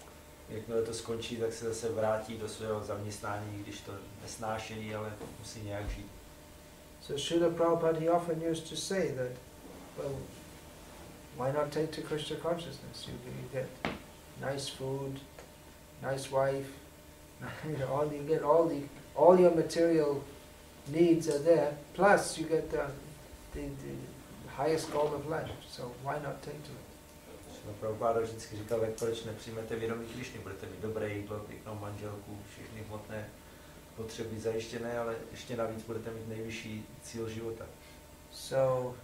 jakmile to skončí, tak se zase vrátí do svého zaměstnání, když to nesnášejí, ale musí nějak žít. So Srila Prabhupada, he often used to say that, well, why not take to Krishna consciousness? You, you get nice food, nice wife, *laughs* you know, all you get all the all your material needs are there. Plus, you get the the, the highest goal of life. So why not take to it? Šila Prabhupáda vždycky říkal, jak proč nepřijmete vědomí Krišny, budete mít dobré jídlo, pěknou manželku, všechny hmotné potřeby zajištěné, ale ještě navíc budete mít nejvyšší cíl života. So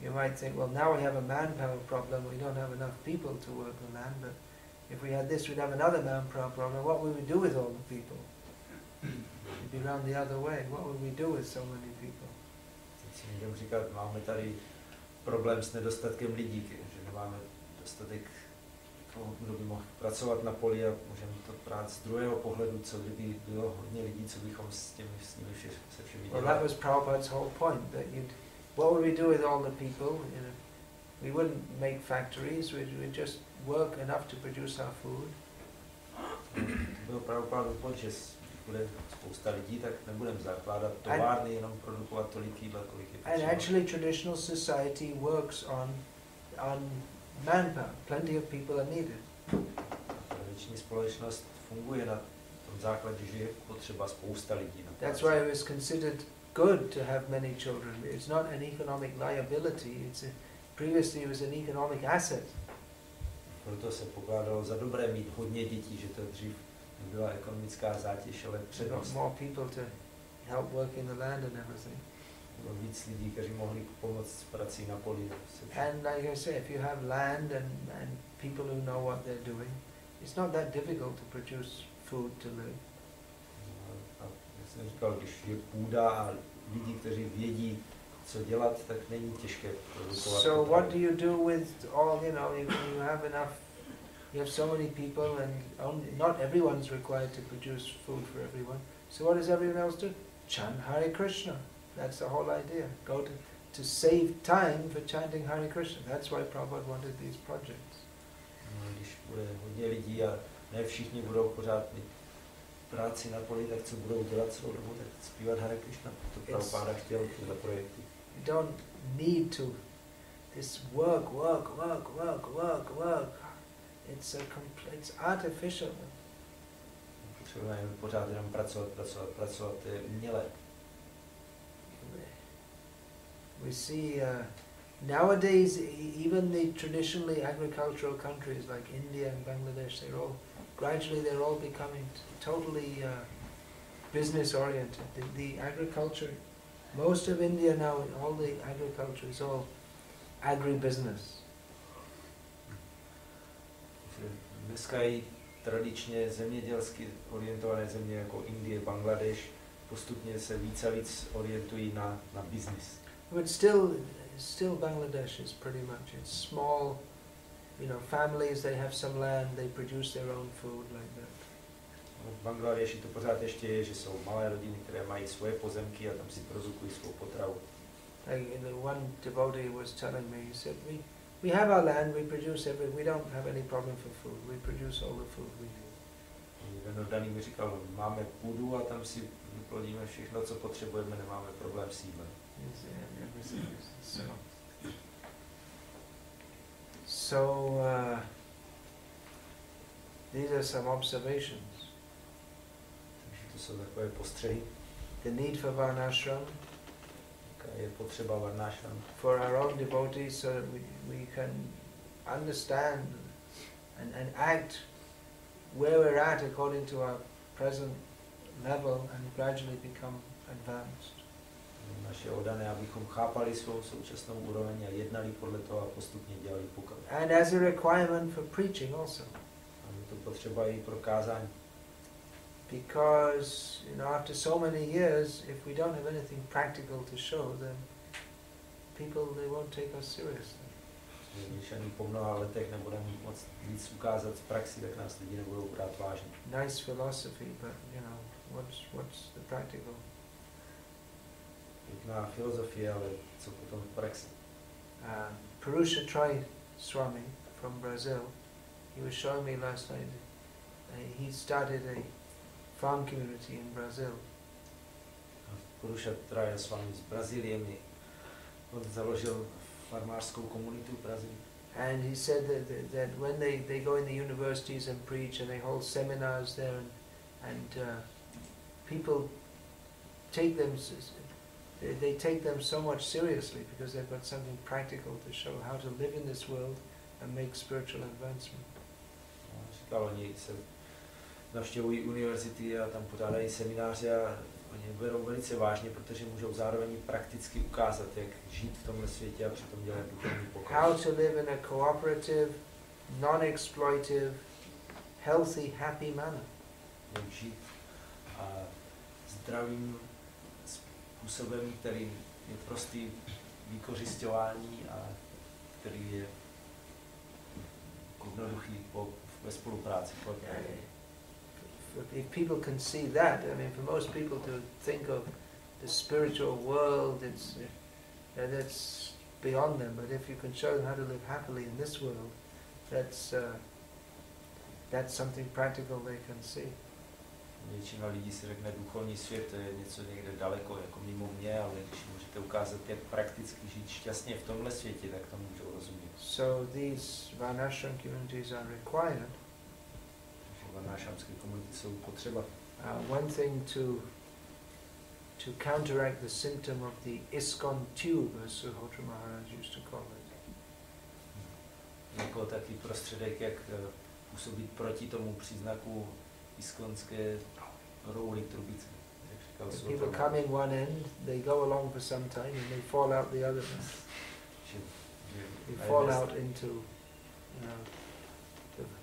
you might think, well, now we have a manpower problem. We don't have enough people to work the land. But if we had this, we'd have another manpower problem. What would we do with all the people? Be round the other way. What would we do with so many people? Si můžeme říkat, máme tady problém s nedostatkem lidí, že nemáme dostatek někoho, kdo by mohl pracovat na poli a můžeme to brát z druhého pohledu, co kdyby bylo hodně lidí, co bychom s, těmi, s nimi vše, se všemi Well, that was Prabhupada's whole point. That you'd, what would we do with all the people? You know, we wouldn't make factories. We'd, we'd just work enough to produce our food. To byl Prabhupádův bod, že bude spousta lidí, tak nebudeme zakládat továrny, jenom produkovat tolik jídla, kolik je And potřeba. actually, traditional society works on on manpower. Plenty of people are needed. Tradiční společnost funguje na tom základě, že je potřeba spousta lidí. Na That's why it was considered good to have many children. It's not an economic liability. It's a, previously it was an economic asset. Proto se pokládalo za dobré mít hodně dětí, že to dřív nebyla ekonomická zátěž, ale přednost. more people to help work in the land and everything. Bylo víc lidí, kteří mohli pomoct s prací na poli. And like I say, if you have land and, and people who know what they're doing, it's not that difficult to produce food to live. A jak jsem říkal, když je půda a lidi, kteří vědí, co dělat, tak není těžké produkovat. So what do you do with all, you know, you, you have enough, you have so many people and only, not everyone's required to produce food for everyone. So what does everyone else do? Chant Hare Krishna. That's the whole idea. Go to, to save time for chanting Hare Krishna. That's why Prabhupada wanted these projects. No, když bude hodně lidí a ne všichni budou pořád práci na poli, tak co budou dělat celou dobu, tak zpívat Hare Krishna. To Prabhupada chtěl tyhle projekty. You don't need to, this work, work, work, work, work, work. It's a compl- it's artificial. Potřebujeme pořád jenom pracovat, pracovat, pracovat, umělé. We see uh, nowadays even the traditionally agricultural countries like India and Bangladesh, they're all gradually they're all becoming totally uh, business oriented. The, the agriculture, most of India now, all the agriculture is all agribusiness. Dneska i tradičně zemědělsky orientované země jako Indie, Bangladeš postupně se více a víc orientují na, na biznis. But still, still Bangladesh is pretty much it's small. You know, families they have some land, they produce their own food like that. V Bangladeši to pořád ještě je, že jsou malé rodiny, které mají svoje pozemky a tam si produkují svou potravu. Like the one devotee was telling me, he said, we, we have our land, we produce every, we don't have any problem for food, we produce all the food we need. Jeden daný mi říkal, máme půdu a tam si vyplodíme všechno, co potřebujeme, nemáme problém s jídlem. Yes, yeah, everything is- So, so uh, these are some observations. Takže to jsou takové postřehy, The need for varnashram, je potřeba varnášram, for our own devotees so that we, we can understand and, and act where we're at according to our present level and gradually become advanced. naše odané, abychom chápali svou současnou úroveň a jednali podle toho a postupně dělali pokrok. And as a requirement for preaching also. A je to potřeba i pro kázání. Because, you know, after so many years, if we don't have anything practical to show, then people, they won't take us seriously. Když ani po mnoha letech nebudeme moc víc ukázat v praxi, tak nás lidi nebudou brát vážně. Nice philosophy, but, you know, what's, what's the practical? Pěkná filozofie, ale co potom v praxi? um, Purushatraya Swami from Brazil, he was showing me last night, uh, he started a farm community in Brazil. Puruša Traja s vámi z Brazílie mi on založil farmářskou komunitu v Brazílii. And he said that, that, that when they, they go in the universities and preach and they hold seminars there and and uh, people take them they, they take them so much seriously because they've got something practical to show how to live in this world and make spiritual advancement. No, Říkal, oni se navštěvují univerzity a tam pořádají semináře a oni berou velice vážně, protože můžou zároveň prakticky ukázat, jak žít v tomhle světě a přitom dělat duchovní How pokrok. to live in a cooperative, non-exploitive, healthy, happy manner. Jak žít a zdravým způsobem, který je prostý vykořišťování a který je jednoduchý po, ve spolupráci. Uh, if- people can see that, I mean, for most people to think of the spiritual world, it's uh, that's beyond them. But if you can show them how to live happily in this world, that's uh, that's something practical they can see. Většina lidí si řekne, duchovní svět to je něco někde daleko, jako mimo mě, ale když můžete ukázat, jak prakticky žít šťastně v tomhle světě, tak to můžou rozumět. So these Varnashram communities are required. Takže varnášamské komunity jsou potřeba. Uh, one thing to to counteract the symptom of the ISKCON tube, as Suhotra Maharaj used to call it. Jako taky prostředek, jak eh, působit proti tomu příznaku iskonské rouly trubice. Jak říkal When Suhotra people come in one end, they go along for some time, and they fall out the other end. Že- že They fall out into, you know, the,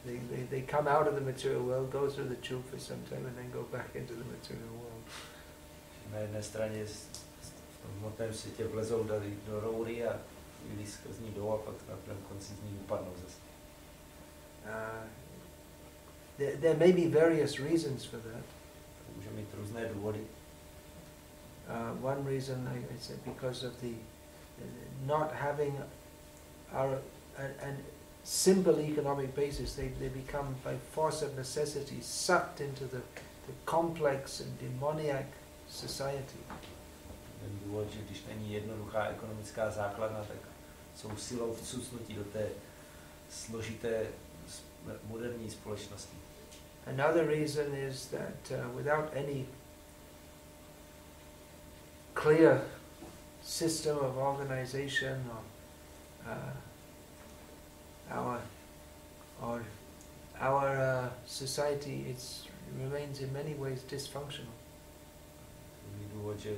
they, they, they come out of the material world, go through the tube for some time, and then go back into the material world. Na jedné straně v hmotném světě vlezou do, do roury a chvíli skrz ní jdou a pak na druhém konci z ní upadnou zase. Uh, there, there may be various reasons for that. Může mít různé důvody. Uh, one reason I, I said because of the uh, not having our an, an simple economic basis, they, they become by force of necessity sucked into the, the complex and demoniac society. Ten důvod, že když není jednoduchá ekonomická základna, tak jsou silou vcucnutí do té složité moderní společnosti. Another reason is that uh, without any clear system of organization or uh, our or our uh, society it's, remains in many ways dysfunctional. Druhý důvod, že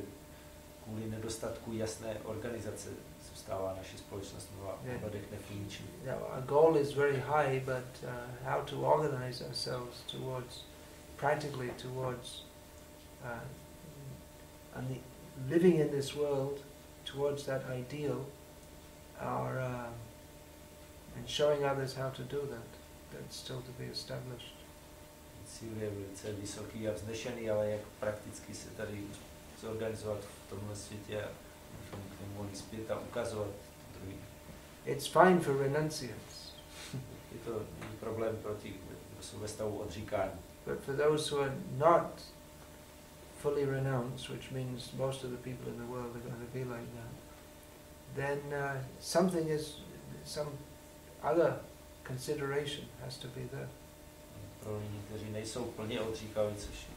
kvůli nedostatku jasné organizace zůstává naše společnost mnoha ohledech nefunkční. Our goal is very high, but uh, how to organize ourselves towards, practically towards, uh, and the, living in this world towards that ideal, um, and showing others how to do that. That's still to be established. Je velice vysoký a vznešený, ale jak prakticky se tady zorganizovat v tomhle světě, k němu a ukazovat druhý. It's fine for renunciates, Je to problém pro ty, kdo jsou ve stavu odříkání. but for those who are not fully renounced, which means most of the people in the world are going to be like that, then uh, something is, some other consideration has to be there. Pro lidi, kteří nejsou plně odříkaví, což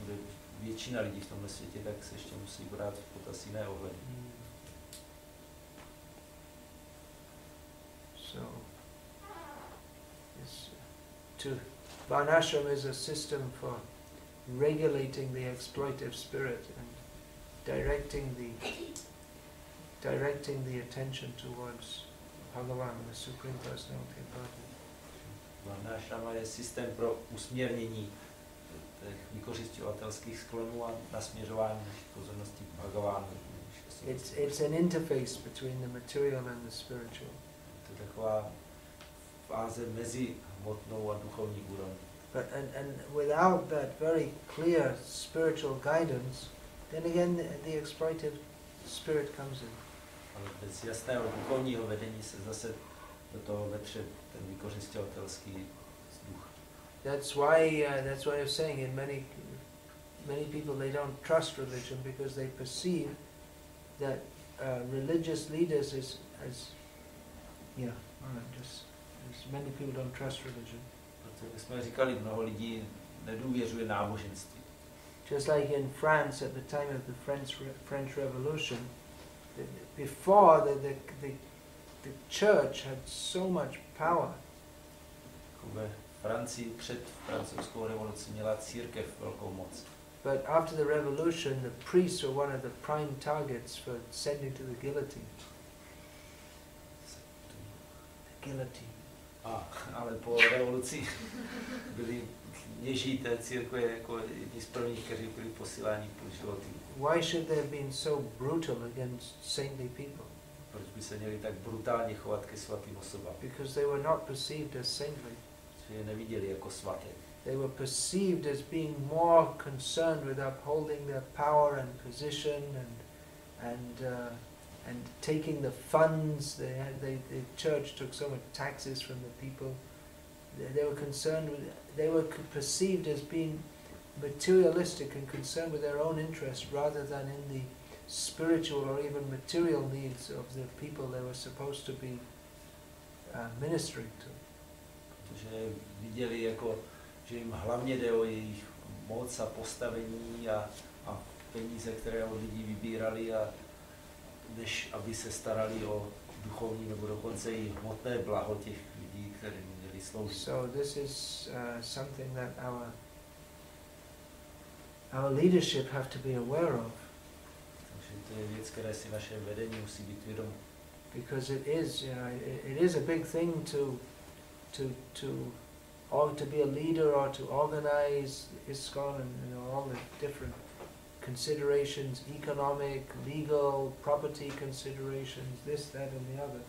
bude většina lidí v tomhle světě, tak se ještě musí brát v potaz jiné ohledy. Hmm. So, it's, to, Varnashram is a system for regulating the exploitive spirit and directing the directing the attention towards Supreme Personality of Godhead. Varnášrama je systém pro usměrnění těch sklonů a nasměřování pozornosti k Bhagavánu. It's, it's an interface between the material and the spiritual. To je taková fáze mezi hmotnou a duchovní úrovní. But and, and without that very clear spiritual guidance, then again the, the exploitive spirit comes in. Bez jasného duchovního vedení se zase do toho vetře ten vykořišťovatelský duch. That's why uh, that's why I was saying in many many people they don't trust religion because they perceive that uh, religious leaders is as yeah all right just as many people don't trust religion. Proto jak jsme říkali, mnoho lidí nedůvěřuje náboženství. Just like in France at the time of the French Re- French Revolution, the- before the, the, the, the church had so much power, ve Francii před francouzskou revolucí měla církev velkou moc. but after the revolution, the priests were one of the prime targets for sending to the guillotine. The guillotine. A, ale po revoluci byli kněží té církve jako jedni z prvních, kteří byli posíláni po životy. Why should they have been so brutal against saintly people? Proč by se měli tak brutálně chovat ke svatým osobám? Because they were not perceived as saintly. Je neviděli jako svaté. They were perceived as being more concerned with upholding their power and position and and uh, and taking the funds. They had they, the church took so much taxes from the people. They, they were concerned with. They were perceived as being materialistic and concerned with their own interests rather than in the spiritual or even material needs of the people they were supposed to be uh, ministering to. Protože viděli jako, že jim hlavně jde o jejich moc a postavení a, a peníze, které od lidí vybírali a než aby se starali o duchovní nebo dokonce i hmotné blaho těch lidí, kterým měli sloužit. So this is uh, something that our our leadership have to be aware of Takže to je věc, které si naše vedení musí být vědomo. because it is, you know, it, it is a big thing to to to or to be a leader or to organize ISKCON and you know all the different considerations, economic, legal, property considerations, this, that, and the other.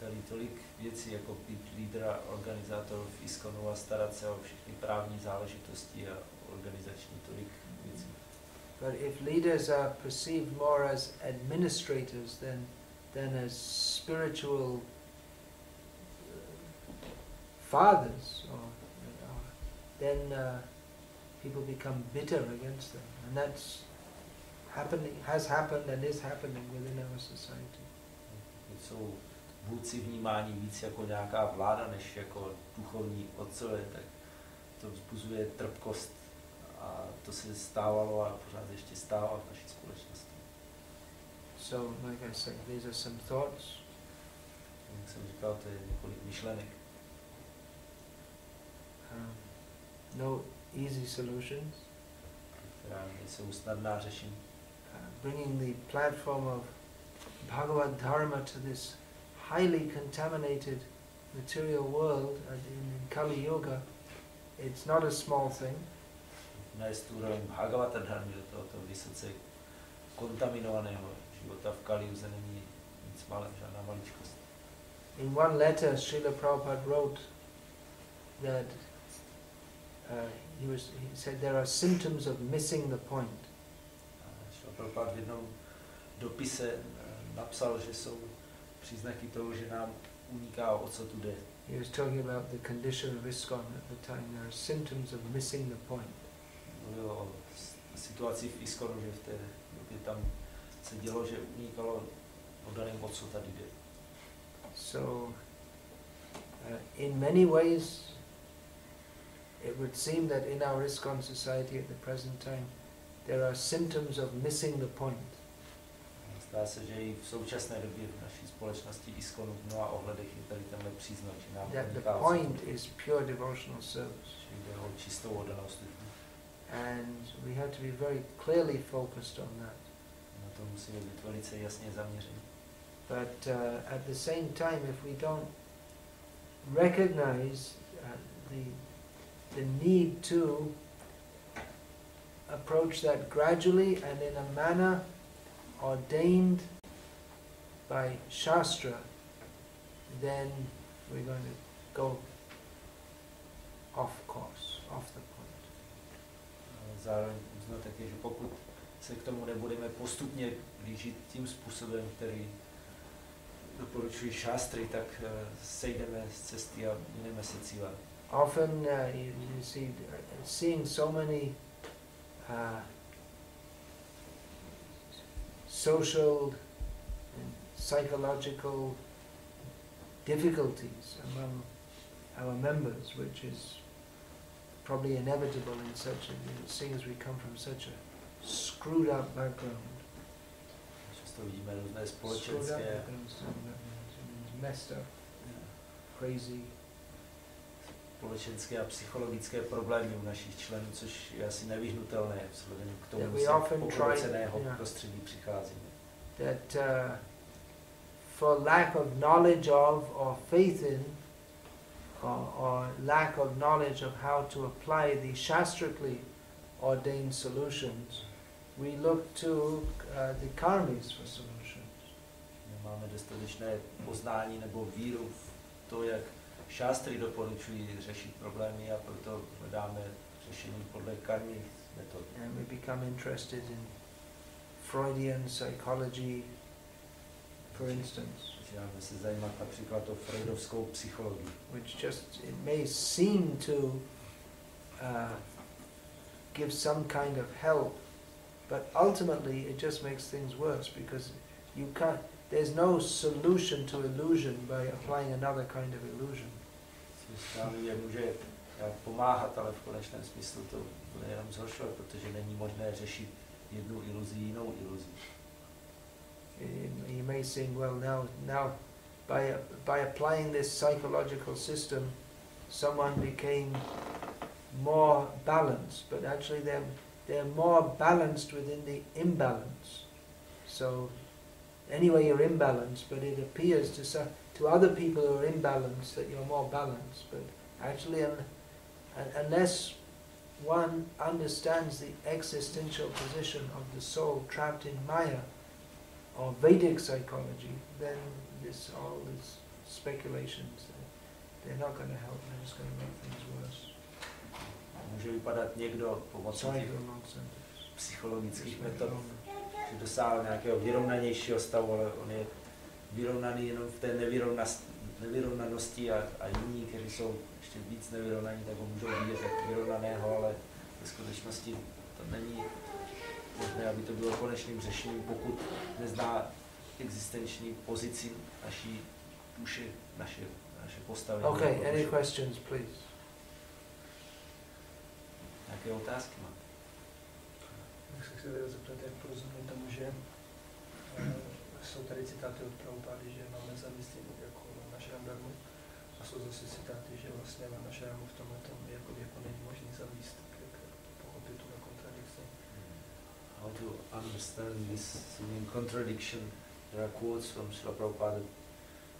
Tady tolik věcí, jako být lídr a organizátor v ISKONu a starat se o všechny právní záležitosti a organizační tolik věcí. But if leaders are perceived more as administrators than, than as spiritual uh, fathers, or, or, then uh, people become bitter against them. And that's happening, has happened and is happening within our society. Pokud jsou vůdci vnímání víc jako nějaká vláda, než jako duchovní otcové, tak to vzbuzuje trpkost a to se stávalo a pořád ještě stává v naší společnosti. So, like I said, these are some thoughts. Jak jsem říkal, to je několik myšlenek. Um, no easy solutions. která nejsou snadná řešení. uh, bringing the platform of Bhagavad Dharma to this highly contaminated material world uh, in, Kali Yuga, it's not a small thing. Bhagavata dharmy do tohoto vysoce kontaminovaného života v Kaliuze není nic malé, žádná maličkost. In one letter, Srila Prabhupada wrote that uh, he, was, he said there are symptoms of missing the point. Šla Prabhupada v jednom dopise eh, napsal, že jsou příznaky toho, že nám uniká, o co tu jde. He was talking about the condition of ISKCON at the time. There are symptoms of missing the point. Mluvil o situaci v Iskonu, že v té době tam se dělo, že unikalo oddaným, o co tady jde. So, uh, in many ways, it would seem that in our ISKCON society at the present time, there are symptoms of missing the point. Zdá se, že i v současné době v naší společnosti Iskonu v mnoha ohledech je tady tenhle příznak, že nám That the point is pure devotional service. že jde o čistou oddanost duchu. And we have to be very clearly focused on that. Na to musíme být velice jasně zaměřeni. But uh, at the same time, if we don't recognize uh, the, the need to approach that gradually and in a manner ordained by Shastra, then we're going to go off course, off the. Zároveň uznat také, že pokud se k tomu nebudeme postupně blížit tím způsobem, který doporučují šástry, tak eh, sejdeme z cesty a mineme se cíle. Often uh, you, you see, seeing so many uh, social and psychological difficulties among our members, which is probably inevitable in such a, seeing as we come from such a screwed up background. Často vidíme různé Screwed up společenské, background, so that means messed up, crazy. společenské a psychologické problémy u našich členů, což je asi nevyhnutelné vzhledem k Yeah, tomu, we že often z try- yeah. prostředí přicházíme. that uh, for lack of knowledge of or faith in or, or lack of knowledge of how to apply the shastrically ordained solutions, we look to uh, the karmis for solutions. Nemáme dostatečné poznání nebo víru v to, jak šástry doporučují řešit problémy a proto hledáme řešení podle metod. And we become interested in Freudian psychology, for instance, Začínáme se zajímat například o freudovskou psychologii. which just, it may seem to uh, give some kind of help, but ultimately it just makes things worse because you can't, there's no solution to illusion by applying another kind of illusion. Je může pomáhat, ale v konečném smyslu to bude jenom zhoršovat, protože není možné řešit jednu iluzi jinou iluzí. You- may think, well, now, now, by by applying this psychological system, someone became more balanced, but actually they're they're more balanced within the imbalance. So, anyway, you're imbalanced, but it appears to some, to other people who are imbalanced that you're more balanced. But actually, un, un, unless one understands the existential position of the soul trapped in Maya, or Vedic psychology, then this all these speculations, they're not going to help. They're just going to make things worse. Může vypadat někdo pomocí psychologických metod, že dosáhl nějakého vyrovnanějšího stavu, ale on je vyrovnaný jenom v té nevyrovnanosti a, a jiní, kteří jsou ještě víc nevyrovnaní, tak ho můžou vidět jako vyrovnaného, ale ve skutečnosti to není možné, aby to bylo konečným řešením, pokud nezná existenční pozici naší duše, naše, naše postavení. Okay, any questions, please? Nějaké otázky mám? Tak se chci zeptat, jak porozumět tomu, že eh, jsou tady citáty od Prabhupády, že máme zamyslit jako našeho darmu a jsou zase citáty, že vlastně naše darmu v tomhle tom jako, jako není možný zavíst, How to understand this contradiction? There are quotes from Srila Prabhupada.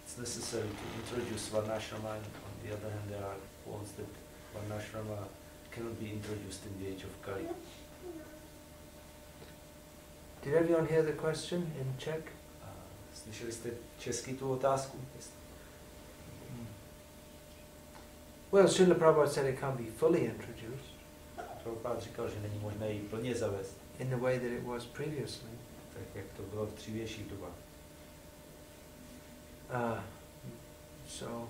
It's necessary to introduce Varnashrama, and on the other hand, there are quotes that Varnashrama cannot be introduced in the age of Kali. Did everyone hear the question in Czech? Slyšeli jste česky tu otázku? Hmm. Well, Srila Prabhupada said it can't be fully introduced Prabhupada říkal, že není možné ji plně zavést, in the way that it was previously. tak jak to bylo v dřívějších dobách. Uh, so,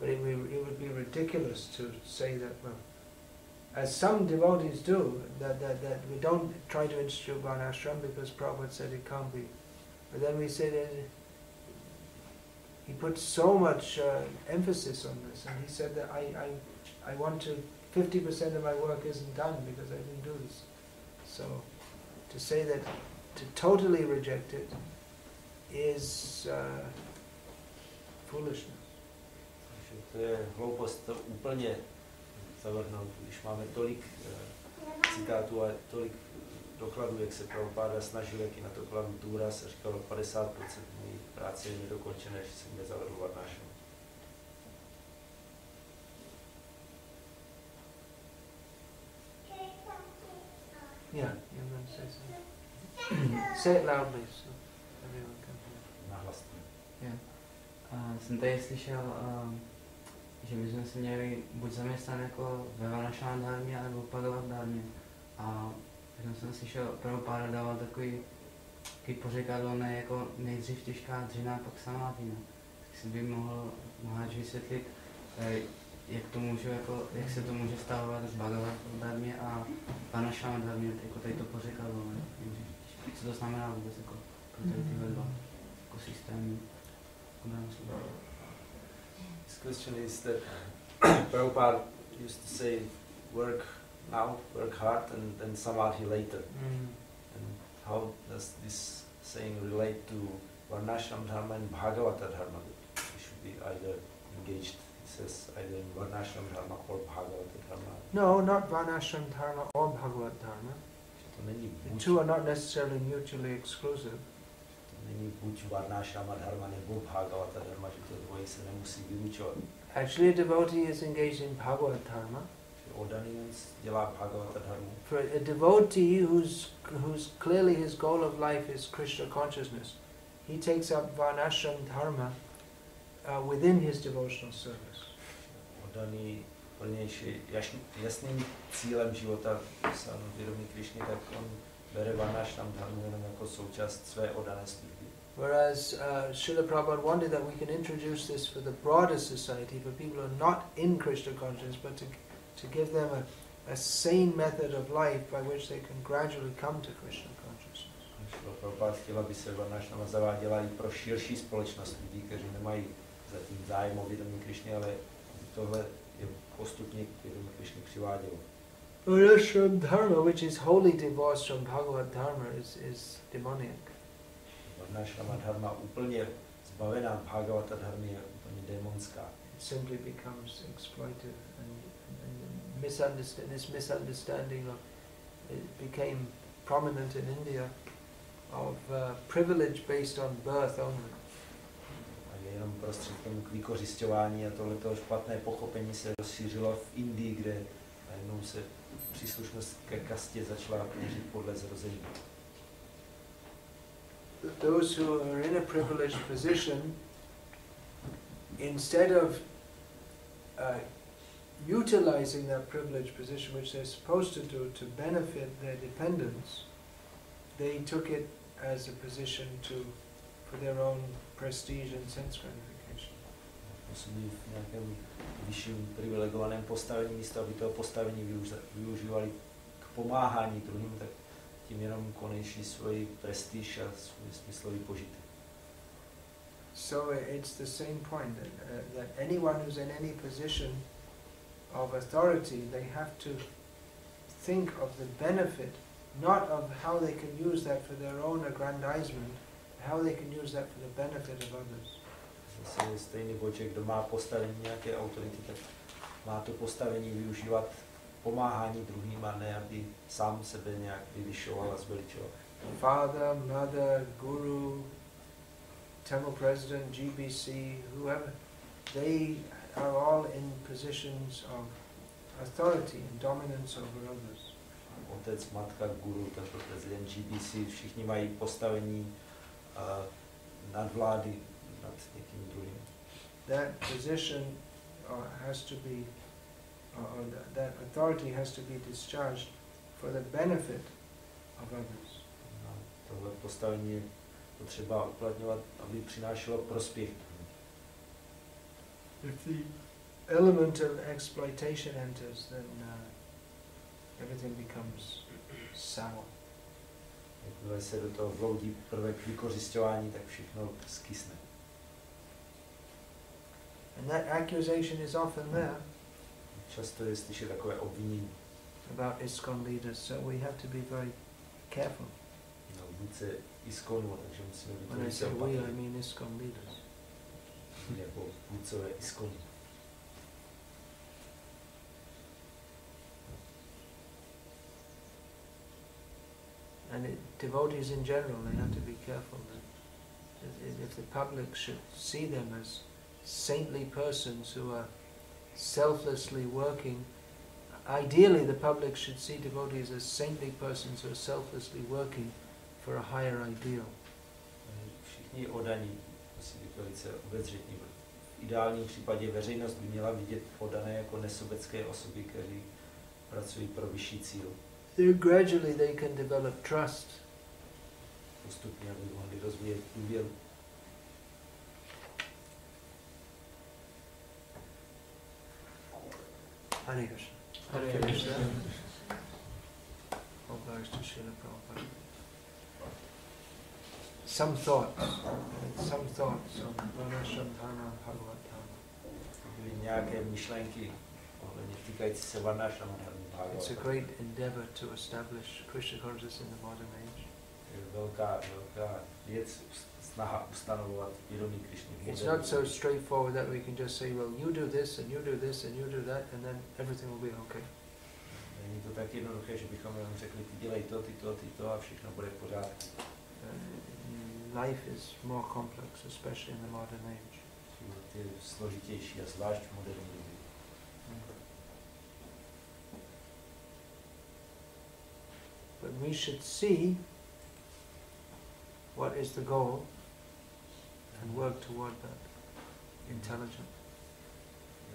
but it, would- it would be ridiculous to say that, well, as some devotees do, that, that, that we don't try to institute Varnashram because Prabhupada said it can't be. But then we say that he put so much uh, emphasis on this, and he said that I, I, I want to, 50% of my work isn't done because I didn't do this. So, to say that, to totally reject it, is uh, foolishness. To je hloupost to úplně zavrhnout, když máme tolik eh, citátů a tolik dokladů, jak se Prabhupáda snažil, jak i na to kladl důraz a říkal, 50% mojí práce je nedokončené, že. Yeah, you're going to say something. say it loudly so everyone can hear. Nahlas. A jsem tady slyšel, uh, že bychom se měli buď zaměstnat jako ve Vanašán dármě, nebo Bhagavad dármě. A když jsem slyšel, Prabhupáda dával takový, takový pořekadlo, ne jako nejdřív těžká dřina, pak samátina. Tak si by mohl Maháč vysvětlit, eh, jak to můžu, jako, jak se to může stávat z Bhagavad dármě a Vanašán dármě, jako tady to pořekadlo, ne? Nejdřív těžká. Co to znamená vůbec jako pro tady tyhle dva jako systémy? obranu slova? This question is that *coughs* Prabhupada used to say, work now, work hard, and then samadhi later. Mm. And how does this saying relate to Varnashram Dharma and Bhagavata Dharma? We should be either engaged, he says, either in Varnashram Dharma or Bhagavata Dharma. No, not Varnashram Dharma or Bhagavad Dharma. The two are not necessarily mutually exclusive. to není buď Varnashrama Dharma nebo Bhagavata Dharma, že to dvojí se nemusí vylučovat. Actually, a devotee is engaged in Bhagavad Dharma. Že Odaný dělá Bhagavata Dharma. For a devotee who's, who's clearly his goal of life is Krishna consciousness, he takes up Varnashram Dharma uh, within his devotional service. Odaný plnější, jasný, jasným cílem života sám vědomí Krišny, tak on bere Varnashram Dharma jenom jako součást své odané služby. Whereas uh, Srila Prabhupada wanted that we can introduce this for the broader society, for people who are not in Krishna consciousness, but to, to give them a, a sane method of life by which they can gradually come to Krishna consciousness. Šlo Prabhupada chtěla, aby se Varnashrama zaváděla i pro širší společnost lidí, kteří nemají zatím zájem o vědomí Krišny, ale tohle je postupně k vědomí Krišny přivádělo. Varnashram Dharma, which is wholly divorced from Bhagavad Dharma, is, is demoniac. Varnashrama dharma úplně zbavená Bhagavata dharmy je úplně démonská. It simply becomes exploitive and, and misunderstand, this misunderstanding of, it became prominent in India of uh, privilege based on birth only. Jenom prostředkem k vykořišťování a tohleto špatné pochopení se rozšířilo v Indii, kde najednou se příslušnost ke kastě začala měřit podle zrození. those who are in a privileged position, instead of uh, utilizing that privileged position, which they're supposed to do to benefit their dependents, they took it as a position to, for their own prestige and sense gratification. Působí v nějakém vyšším privilegovaném postavení, místo aby toho postavení využívali k pomáhání druhým, tak tím jenom konečí svoji prestiž a svůj smyslový požitek. So it's the same point that, uh, that anyone who's in any position of authority, they have to think of the benefit, not of how they can use that for their own aggrandizement, how they can use that for the benefit of others. Zase je stejný bod, že kdo má postavení nějaké autority, tak má to postavení využívat pomáhání druhým a ne, aby sám sebe nějak vyvyšoval a zveličoval. Father, mother, guru, temple president, GBC, whoever, they are all in positions of authority and dominance over others. Otec, matka, guru, tento prezident GBC, všichni mají postavení uh, nadvlády nad někým druhým. that position uh, has to be, uh, or that, that authority has to be discharged for the benefit of others. Na tohle postavení potřeba uplatňovat, aby přinášelo prospěch. If the element of exploitation enters, then uh, everything becomes sour. Jakmile se do toho vloudí prvek vykořišťování, tak všechno skysne. And that accusation is often there Často je slyšet takové obvinění about ISKCON leaders, so we have to be very careful. na vůdce Iskonu, takže musíme být When I say we, I mean ISKCON leaders. jako vůdcové Iskonu. Devotees in general, they have to be careful that if- the public should see them as saintly persons who are selflessly working, ideally the public should see devotees as saintly persons who are selflessly working for a higher ideal. Všichni odaní musí být velice obezřetní. V ideálním případě veřejnost by měla vidět odané jako nesobecké osoby, které pracují pro vyšší cíl. Then gradually they can develop trust Postupně, aby mohli rozvíjet důvěru. Hare Krishna. Hare Krishna. All glories to Srila Prabhupada. Some thoughts, some thoughts on Varnashram Dharma and Bhagavad Dharma. byly nějaké myšlenky ohledně týkající se Varnášrama It's a great endeavor to establish Krishna consciousness in the modern age. Velká, velká věc, snaha vědomí Krišny. It's not so straightforward that we can just say, well, you do this and you do this and you do that, and then everything will be okay. Není to tak jednoduché, že bychom jenom řekli, ty dělej to, ty to, ty to a všechno bude v pořádku. Life is more complex, especially in the modern age. Život je složitější a zvlášť v moderní době. But we should see what is the goal and work toward that intelligently.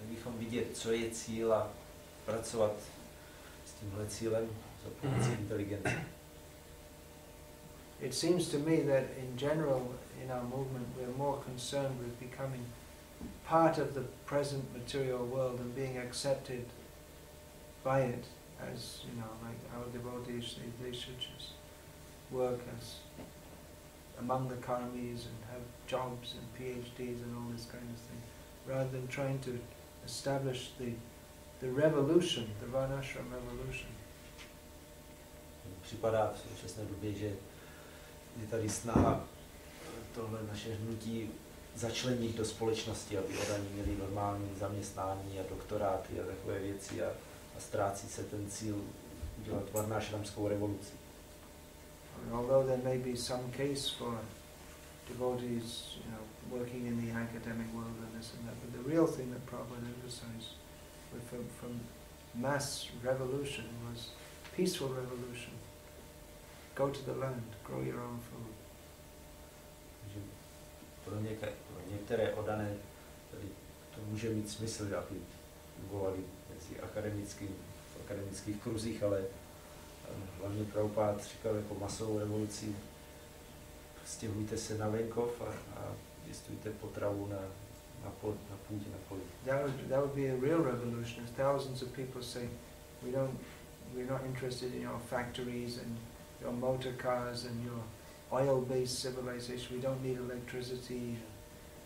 Měli vidět, co je cíl a pracovat s tímhle cílem za pomocí mm-hmm. inteligence. It seems to me that in general in our movement we're more concerned with becoming part of the present material world and being accepted by it as, you know, like our devotees, they, they should just work as among the and have jobs and PhDs and all this kind of thing, rather than trying to establish the, the revolution, the Varnashram revolution. Připadá v současné době, že je tady snaha tohle naše hnutí začlenit do společnosti, aby odaní měli normální zaměstnání a doktoráty a takové věci a, a ztrácí se ten cíl udělat varnášramskou revoluci. And although there may be some case for devotees, you know, working in the academic world and this and that, but the real thing that Prabhupada emphasized from, from mass revolution was peaceful revolution. Go to the land, grow your own food. Pro, něka, pro některé odané tady to může mít smysl, aby fungovali mezi akademickým, v akademických kruzích, ale hlavně Prabhupád říkal jako masovou revoluci, stěhujte se na venkov a, a pěstujte potravu na, na, pol, na půdě, na poli. That would, that would be a real revolution thousands of people say, we don't, we're not interested in your factories and your motor cars and your oil-based civilization, we don't need electricity,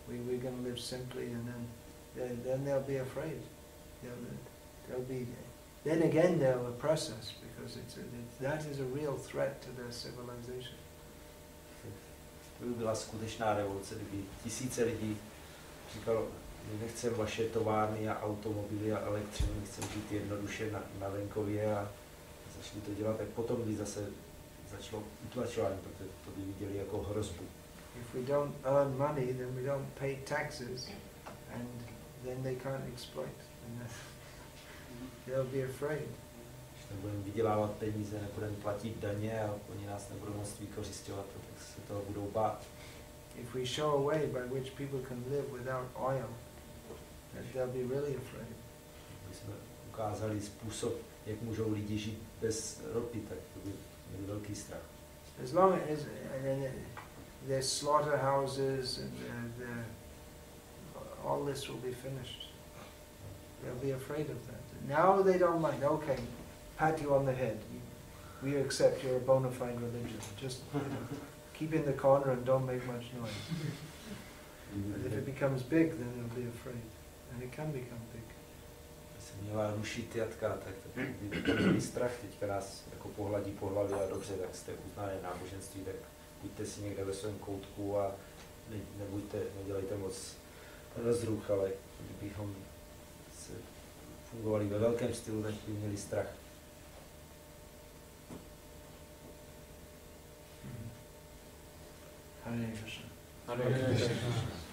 we, we're going to live simply, and then, then, then they'll be afraid. They'll, they'll be, then again they'll oppress us, because it's a, it, that is a real threat to their civilization. To by byla skutečná revoluce, kdyby tisíce lidí říkalo, my nechceme vaše továrny a automobily a elektřinu, my chceme žít jednoduše na, na venkově a začali to dělat, tak potom by zase začalo utlačování, protože to by viděli jako hrozbu. If we don't earn money, then we don't pay taxes, and then they can't exploit. They'll be afraid. Když nebudeme vydělávat peníze, nebudeme platit daně a oni nás nebudou moct vykořišťovat, tak se toho budou bát. If we show a way by which people can live without oil, then they'll be really afraid. Když jsme ukázali způsob, jak můžou lidi žít bez ropy, tak to by měli velký strach. As long as and there's slaughterhouses and uh, the, all this will be finished. They'll be afraid of that. Now they don't mind. Okay, pat you on the head. We accept you're a bona fide religion. Just you know, *laughs* keep in the corner and don't make much noise. But if it *laughs* becomes big, then they'll be afraid, and it can become big. měla rušit jatka, tak to strach, teďka nás jako pohladí po hlavě a dobře, tak jste uznané náboženství, tak buďte si někde ve svém koutku a ne, nebuďte, nedělejte moc rozruch, ale kdybychom fungovali ve velkém stylu, tak by měli strach. Hare Krishna. Hare Krishna.